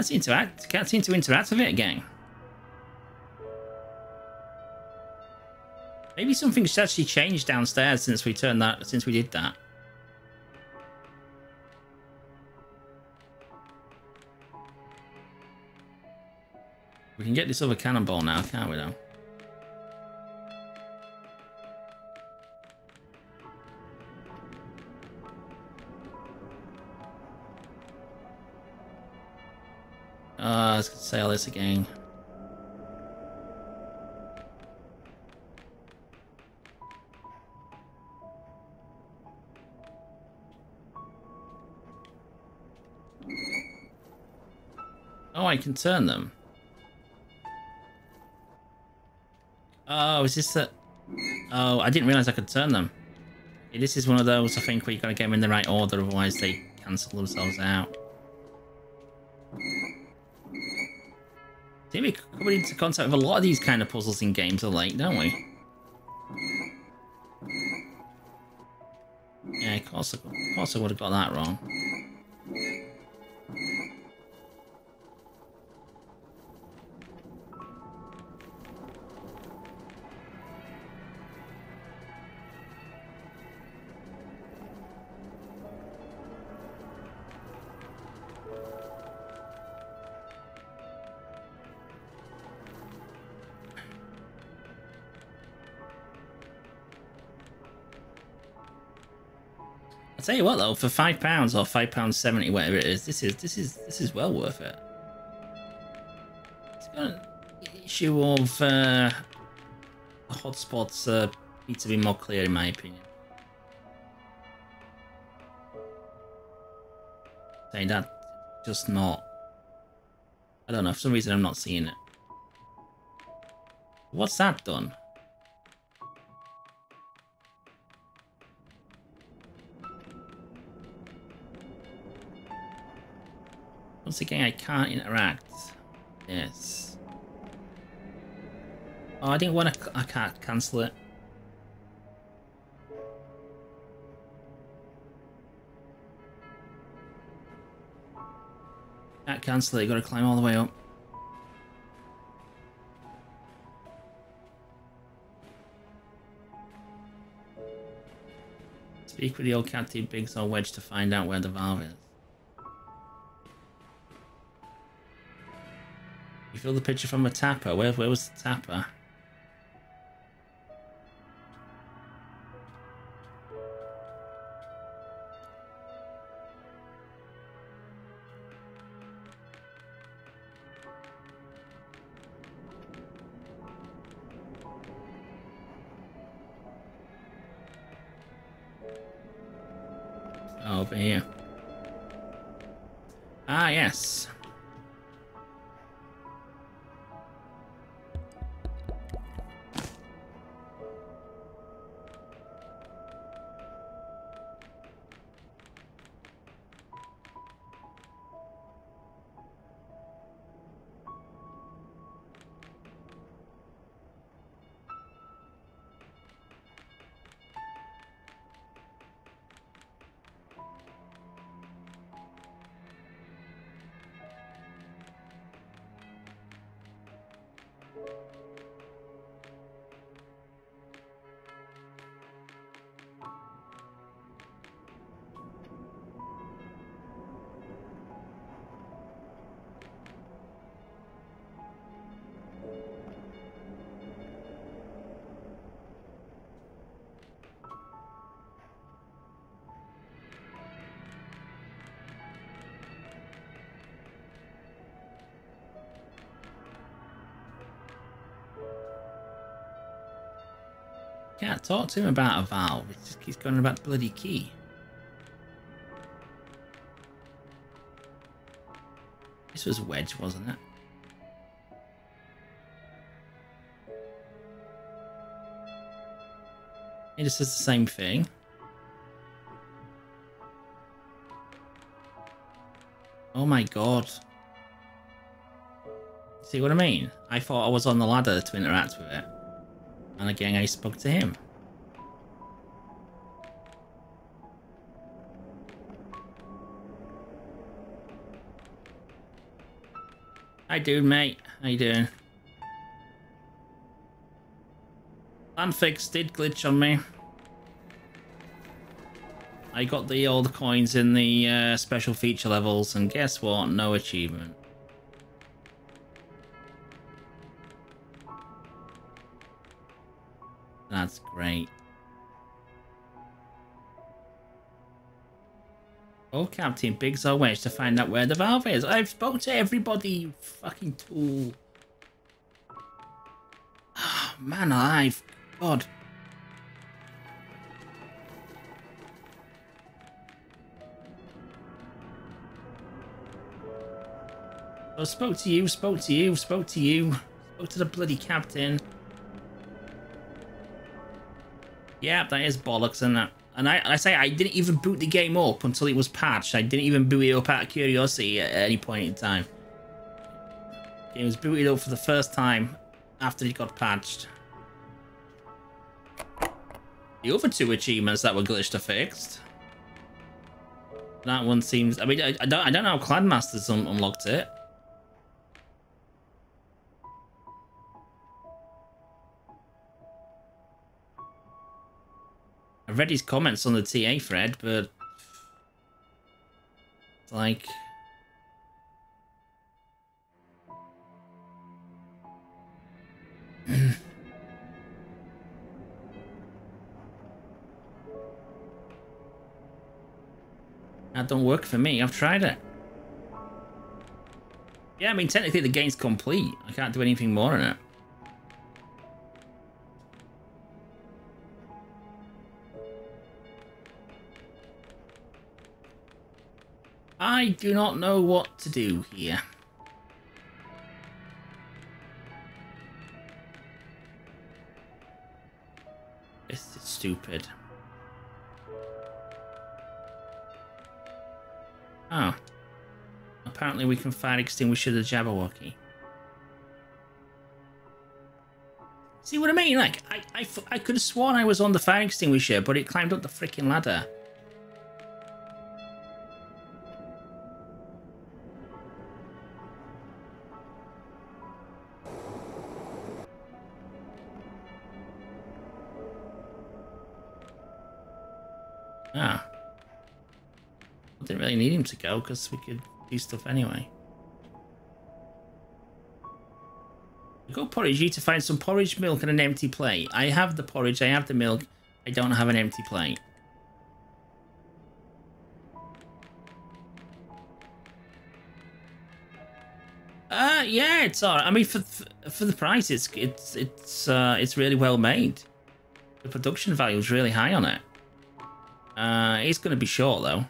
Can't seem to act. Can't seem to interact with it again. Maybe something's actually changed downstairs since we turned that. Since we did that. We can get this other cannonball now, can't we? Though. Let's say oh, all this again. Oh, I can turn them. Oh, is this that? Oh, I didn't realize I could turn them. This is one of those, I think, where you've gotta get them in the right order, otherwise they cancel themselves out. I think we come into contact with a lot of these kind of puzzles in games of late, don't we? Yeah, of course, of course I would have got that wrong. Tell you what though, for five pounds or five pounds seventy, whatever it is, this is this is this is well worth it. It's got an issue of uh, hotspots uh, need to be more clear, in my opinion. Saying that, just not. I don't know. For some reason, I'm not seeing it. What's that done? Once again, I can't interact. Yes. Oh, I didn't want to... I can't cancel it. Can't cancel it, you gotta climb all the way up. Speak with the old Captain Biggs or Wedge to find out where the valve is. Feel the picture from a tapper. Where, where was the tapper? Talk to him about a valve. He just keeps going about the bloody key. This was Wedge, wasn't it? It just says the same thing. Oh my god. See what I mean? I thought I was on the ladder to interact with it. And again, I spoke to him. Hi, dude, mate. How you doing? Landflix did glitch on me. I got the old coins in the uh, special feature levels, and guess what? No achievement. That's great. Oh, Captain Biggs or Wedge to find out where the valve is. I've spoke to everybody, you fucking tool. Oh, man alive. God. I spoke to you, spoke to you, spoke to you, spoke to the bloody captain. Yeah, that is bollocks, isn't it? And I, I say I didn't even boot the game up until it was patched. I didn't even boot it up out of curiosity at any point in time. It was booted up for the first time after it got patched. The other two achievements that were glitched are fixed. That one seems. I mean, I, I don't. I don't know how Clanmasters un unlocked it. I read his comments on the TA thread, but it's like that don't work for me. I've tried it. Yeah, I mean technically the game's complete. I can't do anything more in it. I do not know what to do here. This is stupid. Oh. Apparently we can fire extinguisher the Jabberwocky. See what I mean? Like, I, I, I could have sworn I was on the fire extinguisher, but it climbed up the freaking ladder. Really need him to go because we could do stuff anyway. Go porridge, you to find some porridge milk and an empty plate. I have the porridge, I have the milk, I don't have an empty plate. Uh, yeah, it's alright. I mean, for for the price, it's it's it's uh, it's really well made. The production value is really high on it. Uh, it's going to be short, though.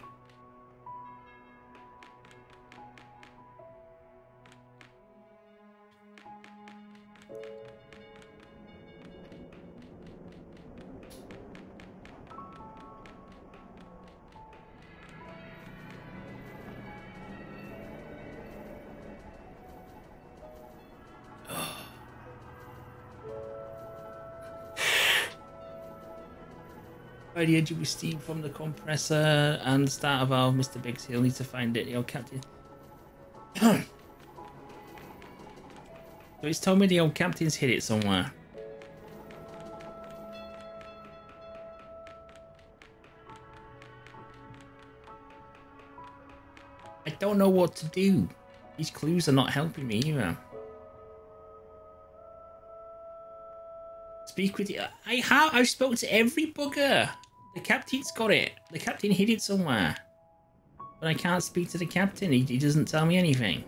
The edge of steam from the compressor and the starter valve, Mr. Biggs. He'll need to find it. The old captain. so he's told me the old captain's hid it somewhere. I don't know what to do. These clues are not helping me either. Speak with you. I have. I've spoken to every bugger. The captain's got it. The captain hid it somewhere. But I can't speak to the captain. He, he doesn't tell me anything.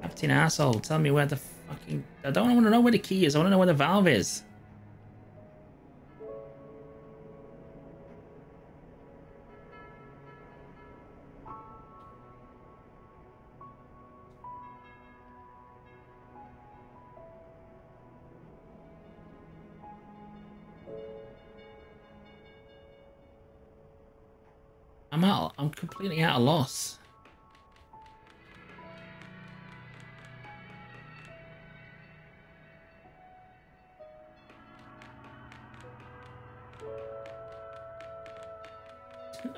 Captain asshole, tell me where the fucking... I don't want to know where the key is. I want to know where the valve is. Completely out of loss.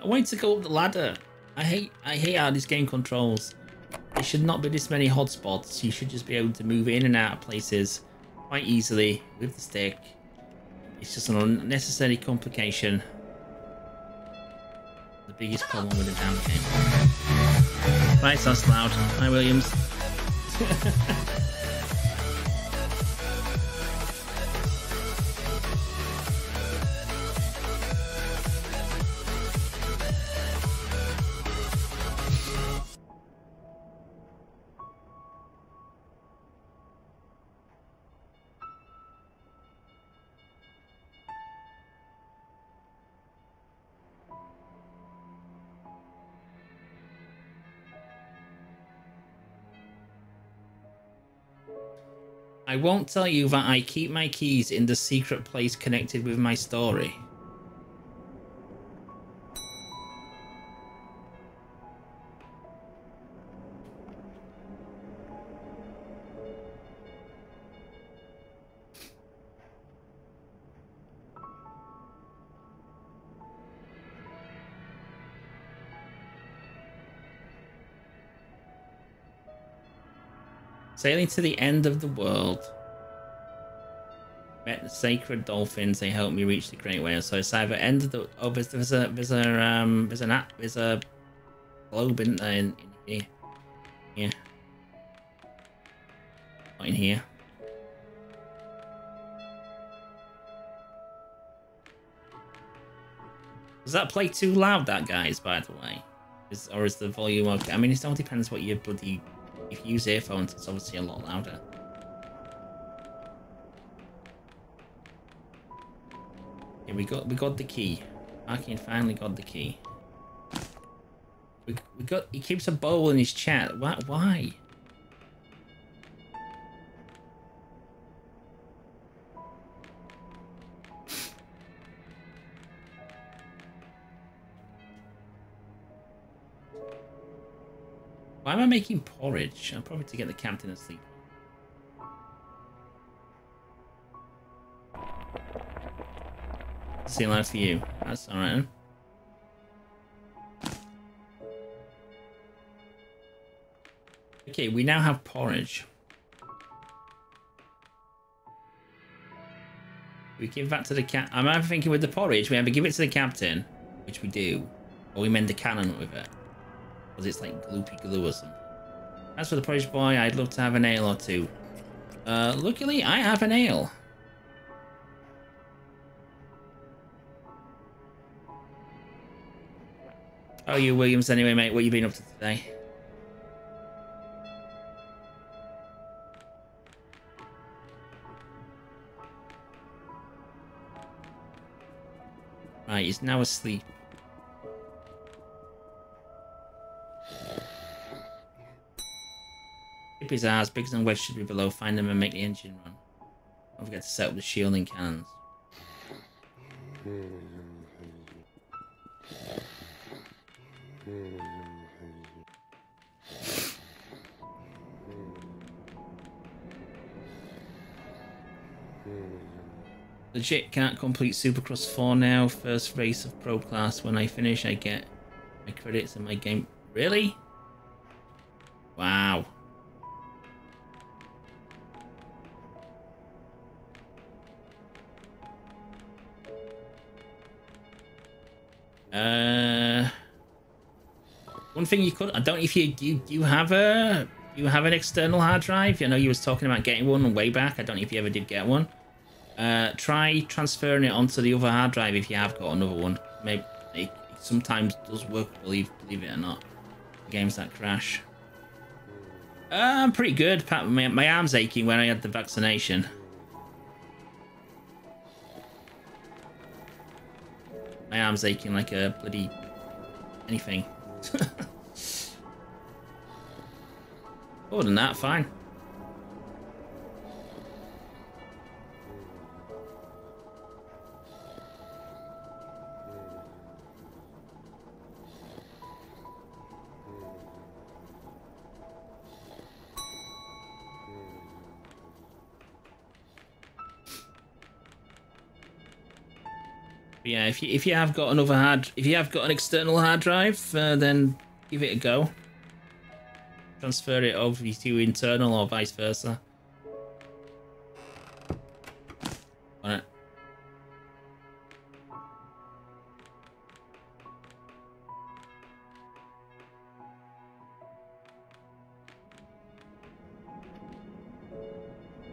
I want to go up the ladder. I hate I hate how this game controls. There should not be this many hotspots. You should just be able to move in and out of places quite easily with the stick. It's just an unnecessary complication the biggest problem with the damn game. Right, that's loud. Hi, Williams. won't tell you that I keep my keys in the secret place connected with my story. Sailing to the end of the world. Met the sacred dolphins. They helped me reach the great whale. So it's either end of the. Oh, there's, there's a there's a um there's an app there's a globe in there in, in here. Yeah. Not in here. Does that play too loud, that guys? By the way, is or is the volume okay? I mean, it all depends what your bloody if you use earphones, it's obviously a lot louder. Yeah, we got we got the key. Arkin finally got the key. We, we got he keeps a bowl in his chat. Why why? Why am I making porridge? I'm probably to get the captain asleep. See life for you. That's alright. Okay, we now have porridge. We give that to the cat. I'm thinking with the porridge, we either give it to the captain, which we do, or we mend the cannon with it. Because it's like gloopy glue or something. As for the porridge boy, I'd love to have an ale or two. Uh, luckily, I have an ale. Oh, you, Williams, anyway, mate? What you been up to today? Right, he's now asleep. His eyes, big and wedge should be below. Find them and make the engine run. Don't forget to set up the shielding cannons. Legit can't complete Supercross 4 now. First race of Pro Class. When I finish, I get my credits and my game. Really? One thing you could, I don't know if you you you have a you have an external hard drive. I know you was talking about getting one way back. I don't know if you ever did get one. Uh, try transferring it onto the other hard drive if you have got another one. Maybe it sometimes does work. Believe believe it or not, games that crash. Uh, I'm pretty good. My, my arm's aching when I had the vaccination. My arm's aching like a bloody anything. Other than that, fine. Yeah, if you if you have got another hard, if you have got an external hard drive, uh, then give it a go. Transfer it over to internal or vice versa. On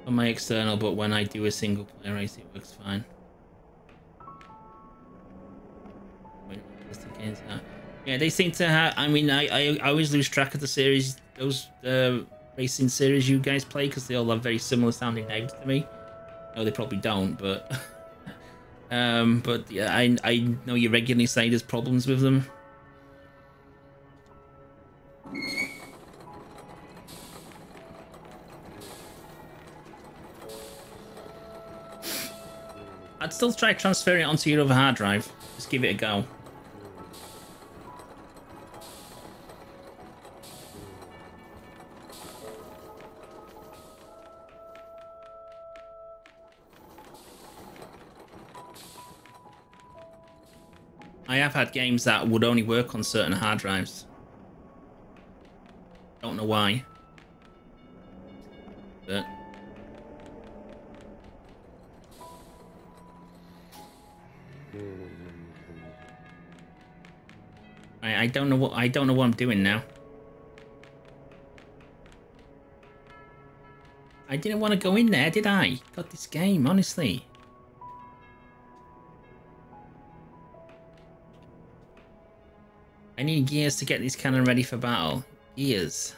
my external, but when I do a single player race, it works fine. Yeah, they seem to have. I mean, I, I, I always lose track of the series, Ghost uh, Racing series you guys play because they all have very similar sounding names to me. No, they probably don't, but um, but yeah, I I know you regularly say there's problems with them. I'd still try transferring it onto your other hard drive. Just give it a go. Have had games that would only work on certain hard drives. Don't know why. But I, I don't know what I don't know what I'm doing now. I didn't want to go in there, did I? Got this game, honestly. I need gears to get this cannon ready for battle. Gears.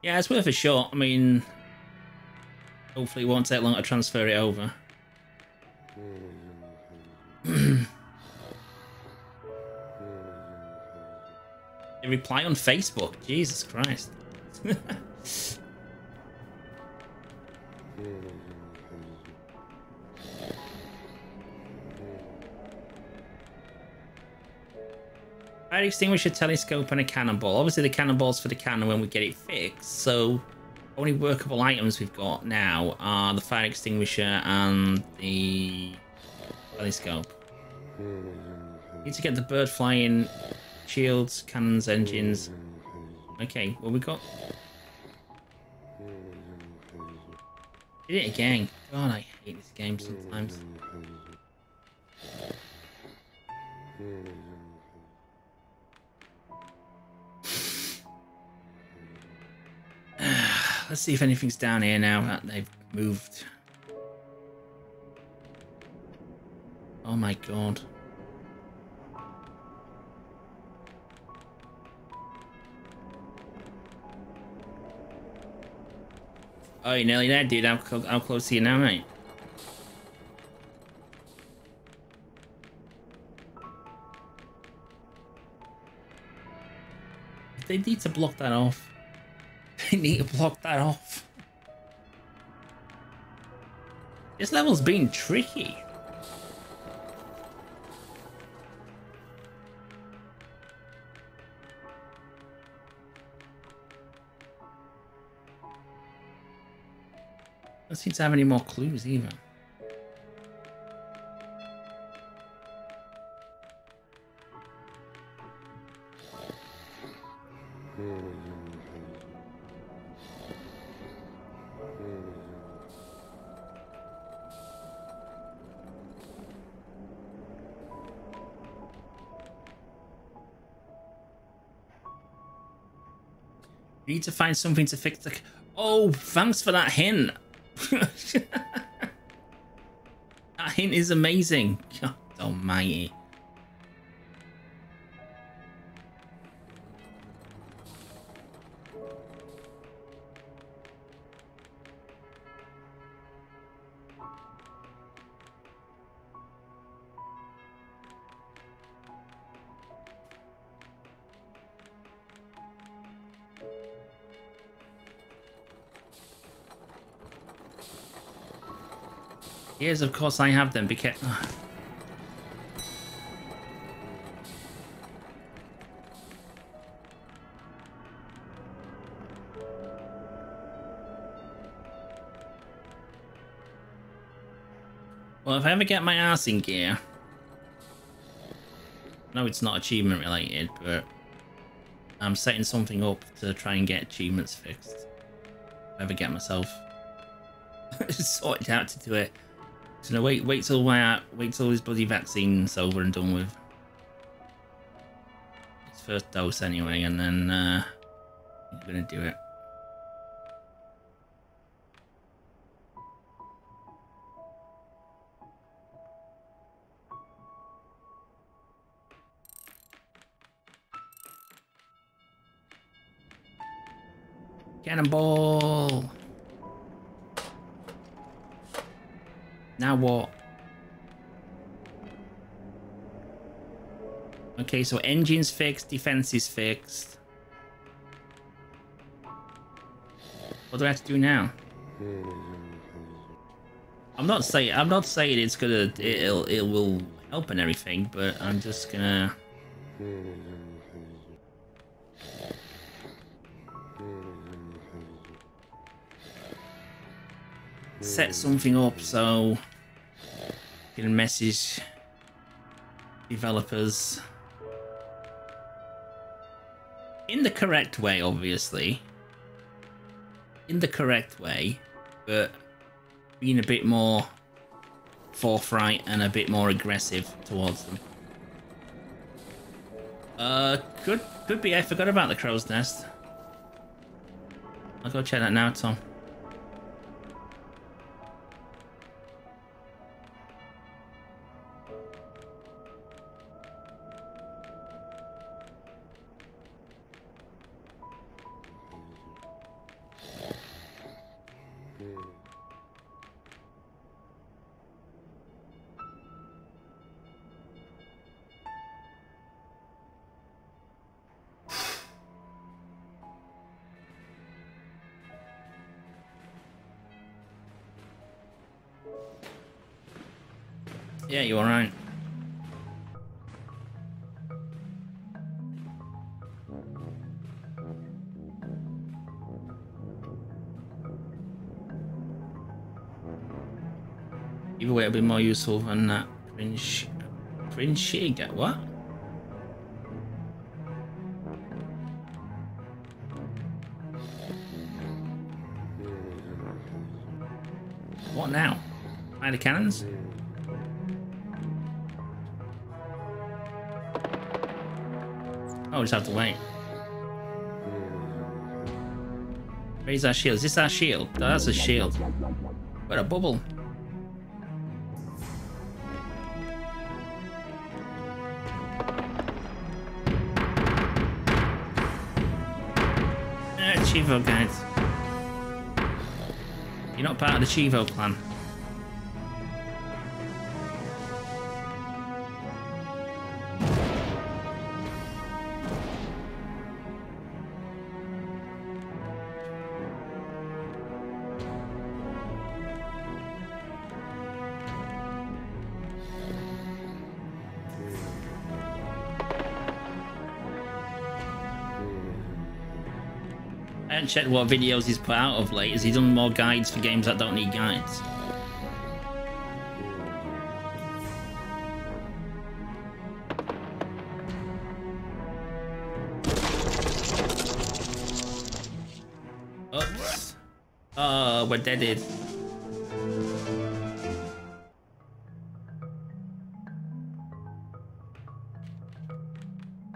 Yeah, it's worth a shot. I mean, hopefully it won't take long to transfer it over. they reply on Facebook. Jesus Christ. Fire extinguisher, telescope, and a cannonball. Obviously, the cannonball's for the cannon when we get it fixed. So, only workable items we've got now are the fire extinguisher and the telescope. Need to get the bird flying, shields, cannons, engines. Okay, well we got. Did it again. God, I hate this game sometimes. Let's see if anything's down here now that they've moved. Oh my god. Oh, you're nearly there, dude. Cl how close are you now, mate? They need to block that off. They need to block that off. This level's been tricky. Don't seem to have any more clues either. Need to find something to fix the... Oh, thanks for that hint. that hint is amazing. God oh, almighty. Yes, of course I have them because... Well, if I ever get my ass in gear... No, it's not achievement related, but... I'm setting something up to try and get achievements fixed. If I ever get myself sorted out to do it. So no, wait, wait till wait till his bloody vaccine's over and done with. His first dose anyway, and then uh, I'm gonna do it. Cannonball! Now what? Okay, so engine's fixed, defense is fixed. What do I have to do now? I'm not saying I'm not saying it's gonna it'll it will help and everything, but I'm just gonna set something up so can message developers in the correct way, obviously. In the correct way, but being a bit more forthright and a bit more aggressive towards them. Uh, could could be. I forgot about the crow's nest. I'll go check that now, Tom. Useful than that. Cringe shit get what? What now? Fire the cannons? Oh, just have to wait. Raise our shield. Is this our shield? No, that's a shield. What a bubble. You're not part of the Chivo clan. Haven't checked what videos he's put out of late. Has he done more guides for games that don't need guides? Oops. Oh, we're deaded.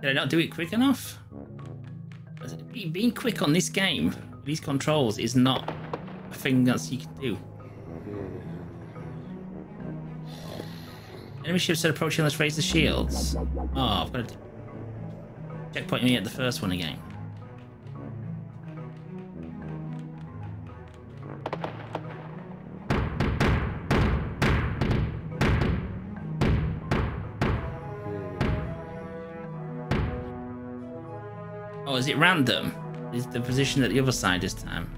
Did I not do it quick enough? Be- Being quick on this game, these controls, is not a thing that you can do. Enemy ships are approaching, let's raise the shields. Oh, I've got to checkpoint me at the first one again. Oh, is it random? Is the position at the other side this time?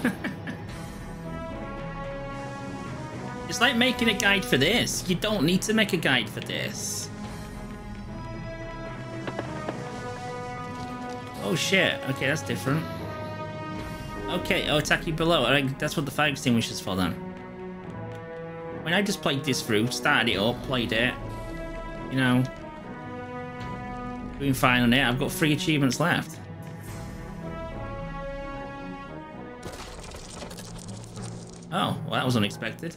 it's like making a guide for this. You don't need to make a guide for this. Oh shit. Okay, that's different. Okay, I'll attack you below. I think that's what the fire extinguisher's for then. When I just played this through, started it up, played it, you know, doing fine on it. I've got three achievements left. Oh, well, that was unexpected.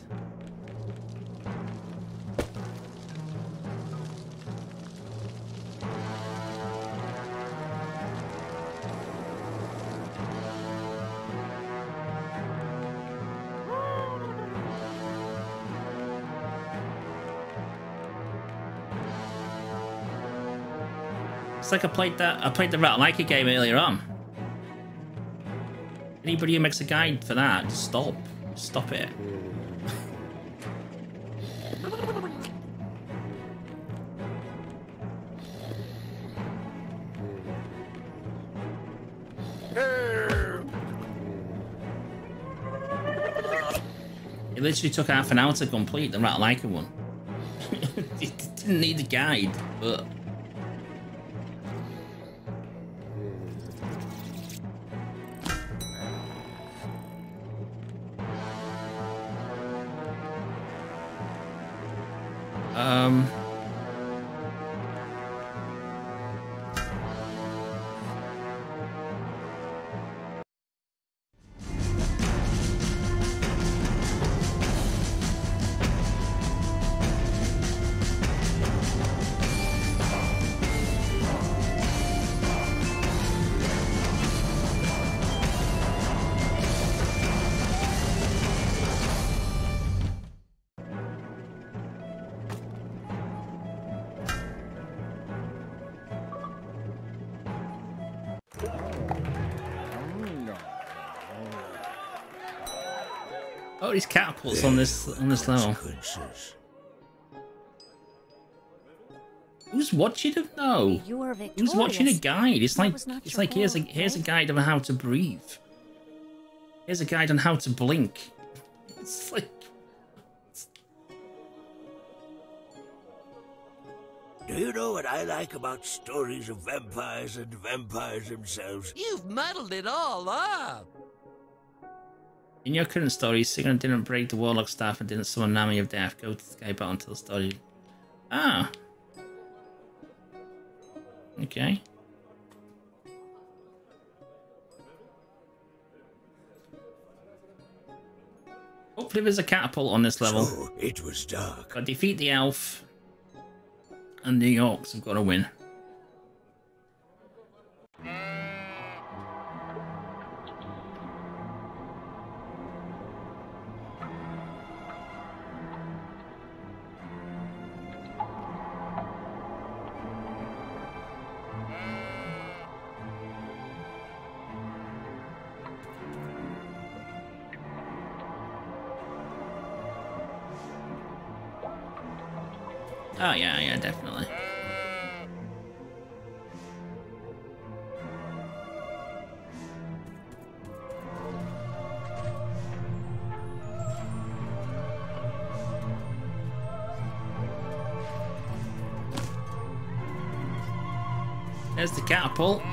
It's like I played that I played the Rattlemaker game earlier on. Anybody who makes a guide for that, stop. Stop it. It literally took half an hour to complete the Rat Rattlemaker one. it didn't need a guide, but These catapults on this on this level. Who's watching them? No. You Who's watching a guide? It's like it's like here's a here's a guide on how to breathe. Here's a guide on how to blink. It's like Do you know what I like about stories of vampires and vampires themselves? You've muddled it all up. In your current story, Sigurd didn't break the warlock staff and didn't summon Nami of Death. Go to the Sky Bot until the story. Ah. Okay. Hopefully there's a catapult on this level. So it was dark. To defeat the elf. And the orcs have got to win. Catapult.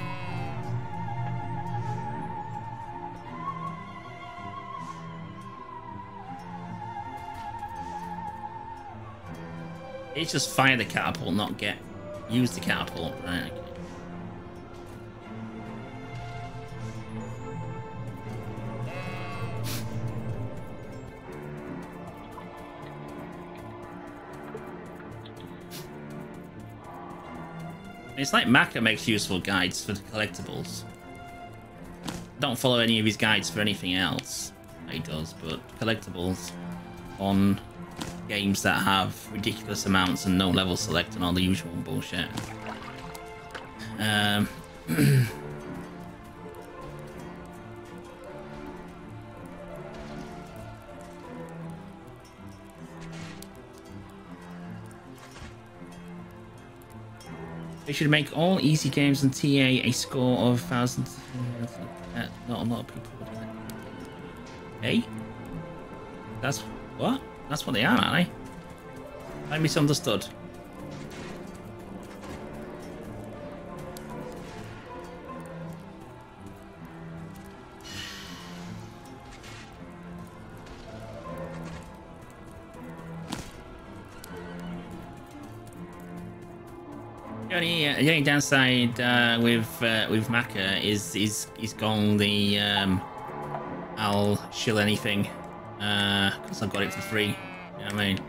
It's just fire the catapult, not get use the catapult. Right. Okay. It's like Maka makes useful guides for the collectibles. Don't follow any of his guides for anything else. He does, but collectibles on games that have ridiculous amounts and no level select and all the usual bullshit. Um, they should make all easy games on TA a score of thousands. Uh, not a lot of people would do that. Hey? That's what? That's what they are, aren't they? I misunderstood. Uh, downside uh, with uh, with Maka is is he's gone the um, I'll shill anything because I've got it for free. You know I mean?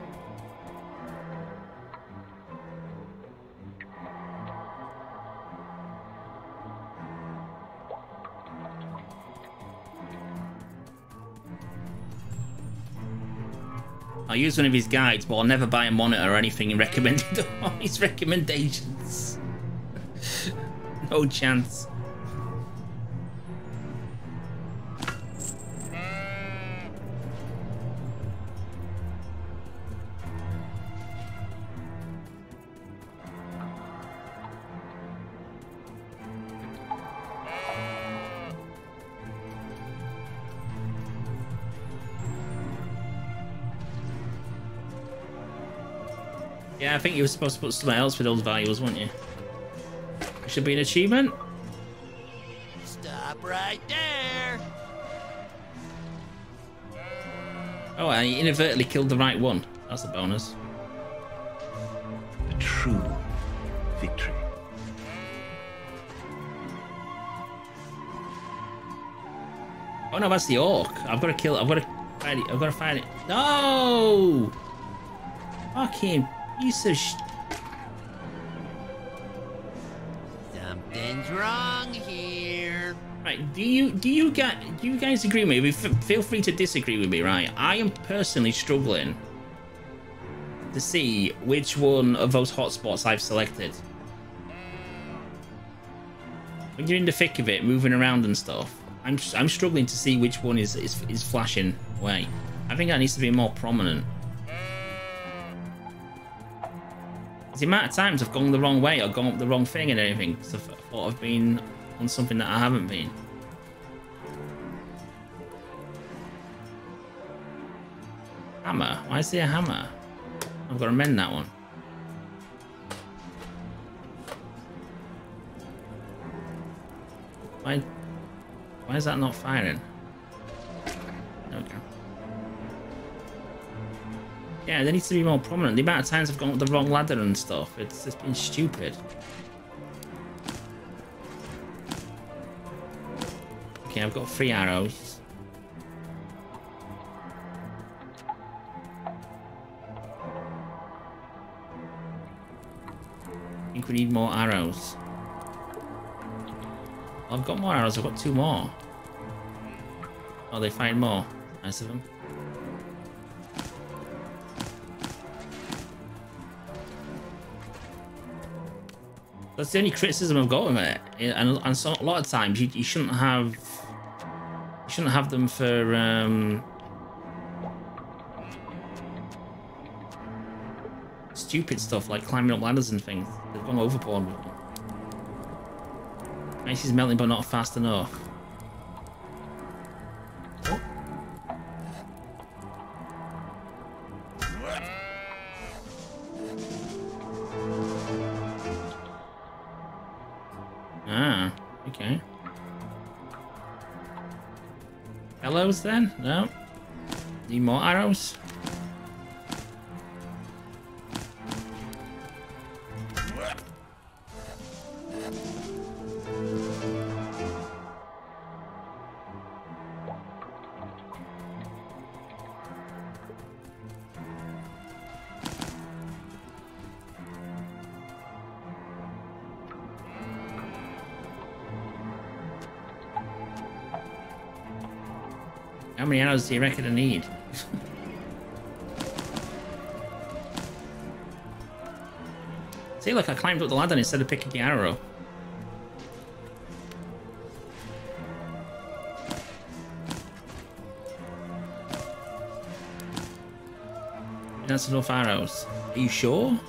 I'll use one of his guides, but I'll never buy a monitor or anything recommended on his recommendations no chance. Yeah, I think you were supposed to put something else with those values, weren't you? It should be an achievement. Stop right there. Oh, I inadvertently killed the right one. That's a bonus. A true victory. Oh no, that's the orc. I've got to kill. I've got to fight it. I've got to fight it. No! Fucking piece of sh. Do you do you get do you guys agree with me? Feel free to disagree with me. Right? I am personally struggling to see which one of those hotspots I've selected. When you're in the thick of it, moving around and stuff, I'm I'm struggling to see which one is is, is flashing away. I think that needs to be more prominent. The amount of times I've gone the wrong way or gone up the wrong thing and everything, because I thought I've been on something that I haven't been. Hammer? Why is there a hammer? I've got to mend that one. Why? Why is that not firing? Yeah, there needs to be more prominent. The amount of times I've gone with the wrong ladder and stuff, it's just been stupid. Okay, I've got three arrows. We need more arrows. I've got more arrows, I've got two more. Oh, they find more. Nice of them. That's the only criticism I've got with it, and, and so, a lot of times you, you shouldn't have you shouldn't have them for um, stupid stuff like climbing up ladders and things. They've gone overboard with them. Ice is melting, but not fast enough. Ah, okay. Arrows then? No. Need more arrows? Many arrows do you reckon I need? See, look, I climbed up the ladder instead of picking the arrow. That's enough arrows. Are you sure?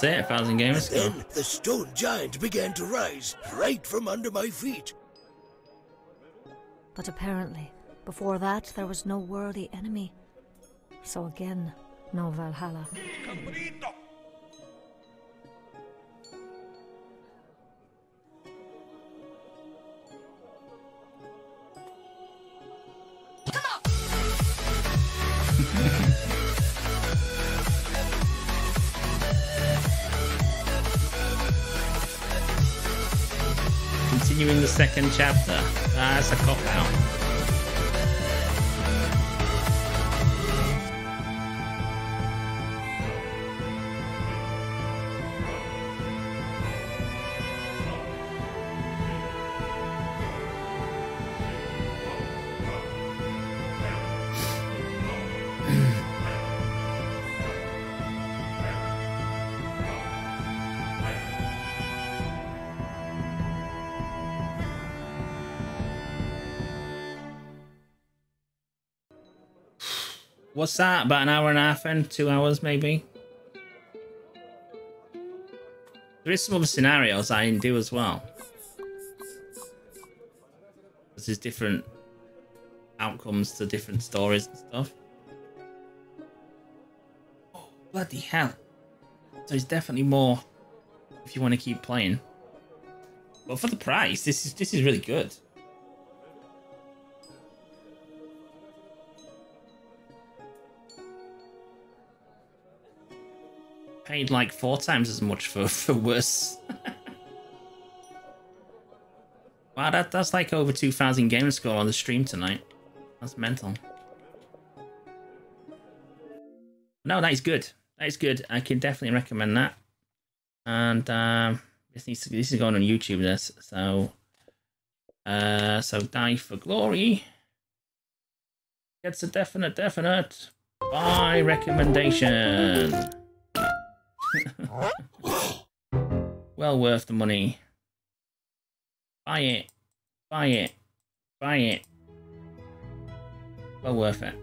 That's it, a thousand gamers go. Then the stone giant began to rise right from under my feet. But apparently, before that, there was no worthy enemy. So again, no Valhalla. continuing second chapter. Ah, That's a cop out. That? About an hour and a half in? Two hours, maybe? There is some other scenarios I didn't do as well. There's different outcomes to different stories and stuff. Oh, bloody hell. So there's definitely more if you want to keep playing. But for the price, this is this is really good. Paid like four times as much for, for worse. wow, that, that's like over 2,000 gamer score on the stream tonight. That's mental. No, that is good. That is good. I can definitely recommend that. And um, this needs to, this is going on YouTube. This so uh, so die for glory gets a definite definite buy recommendation. well worth the money. Buy it. Buy it. Buy it. Well worth it.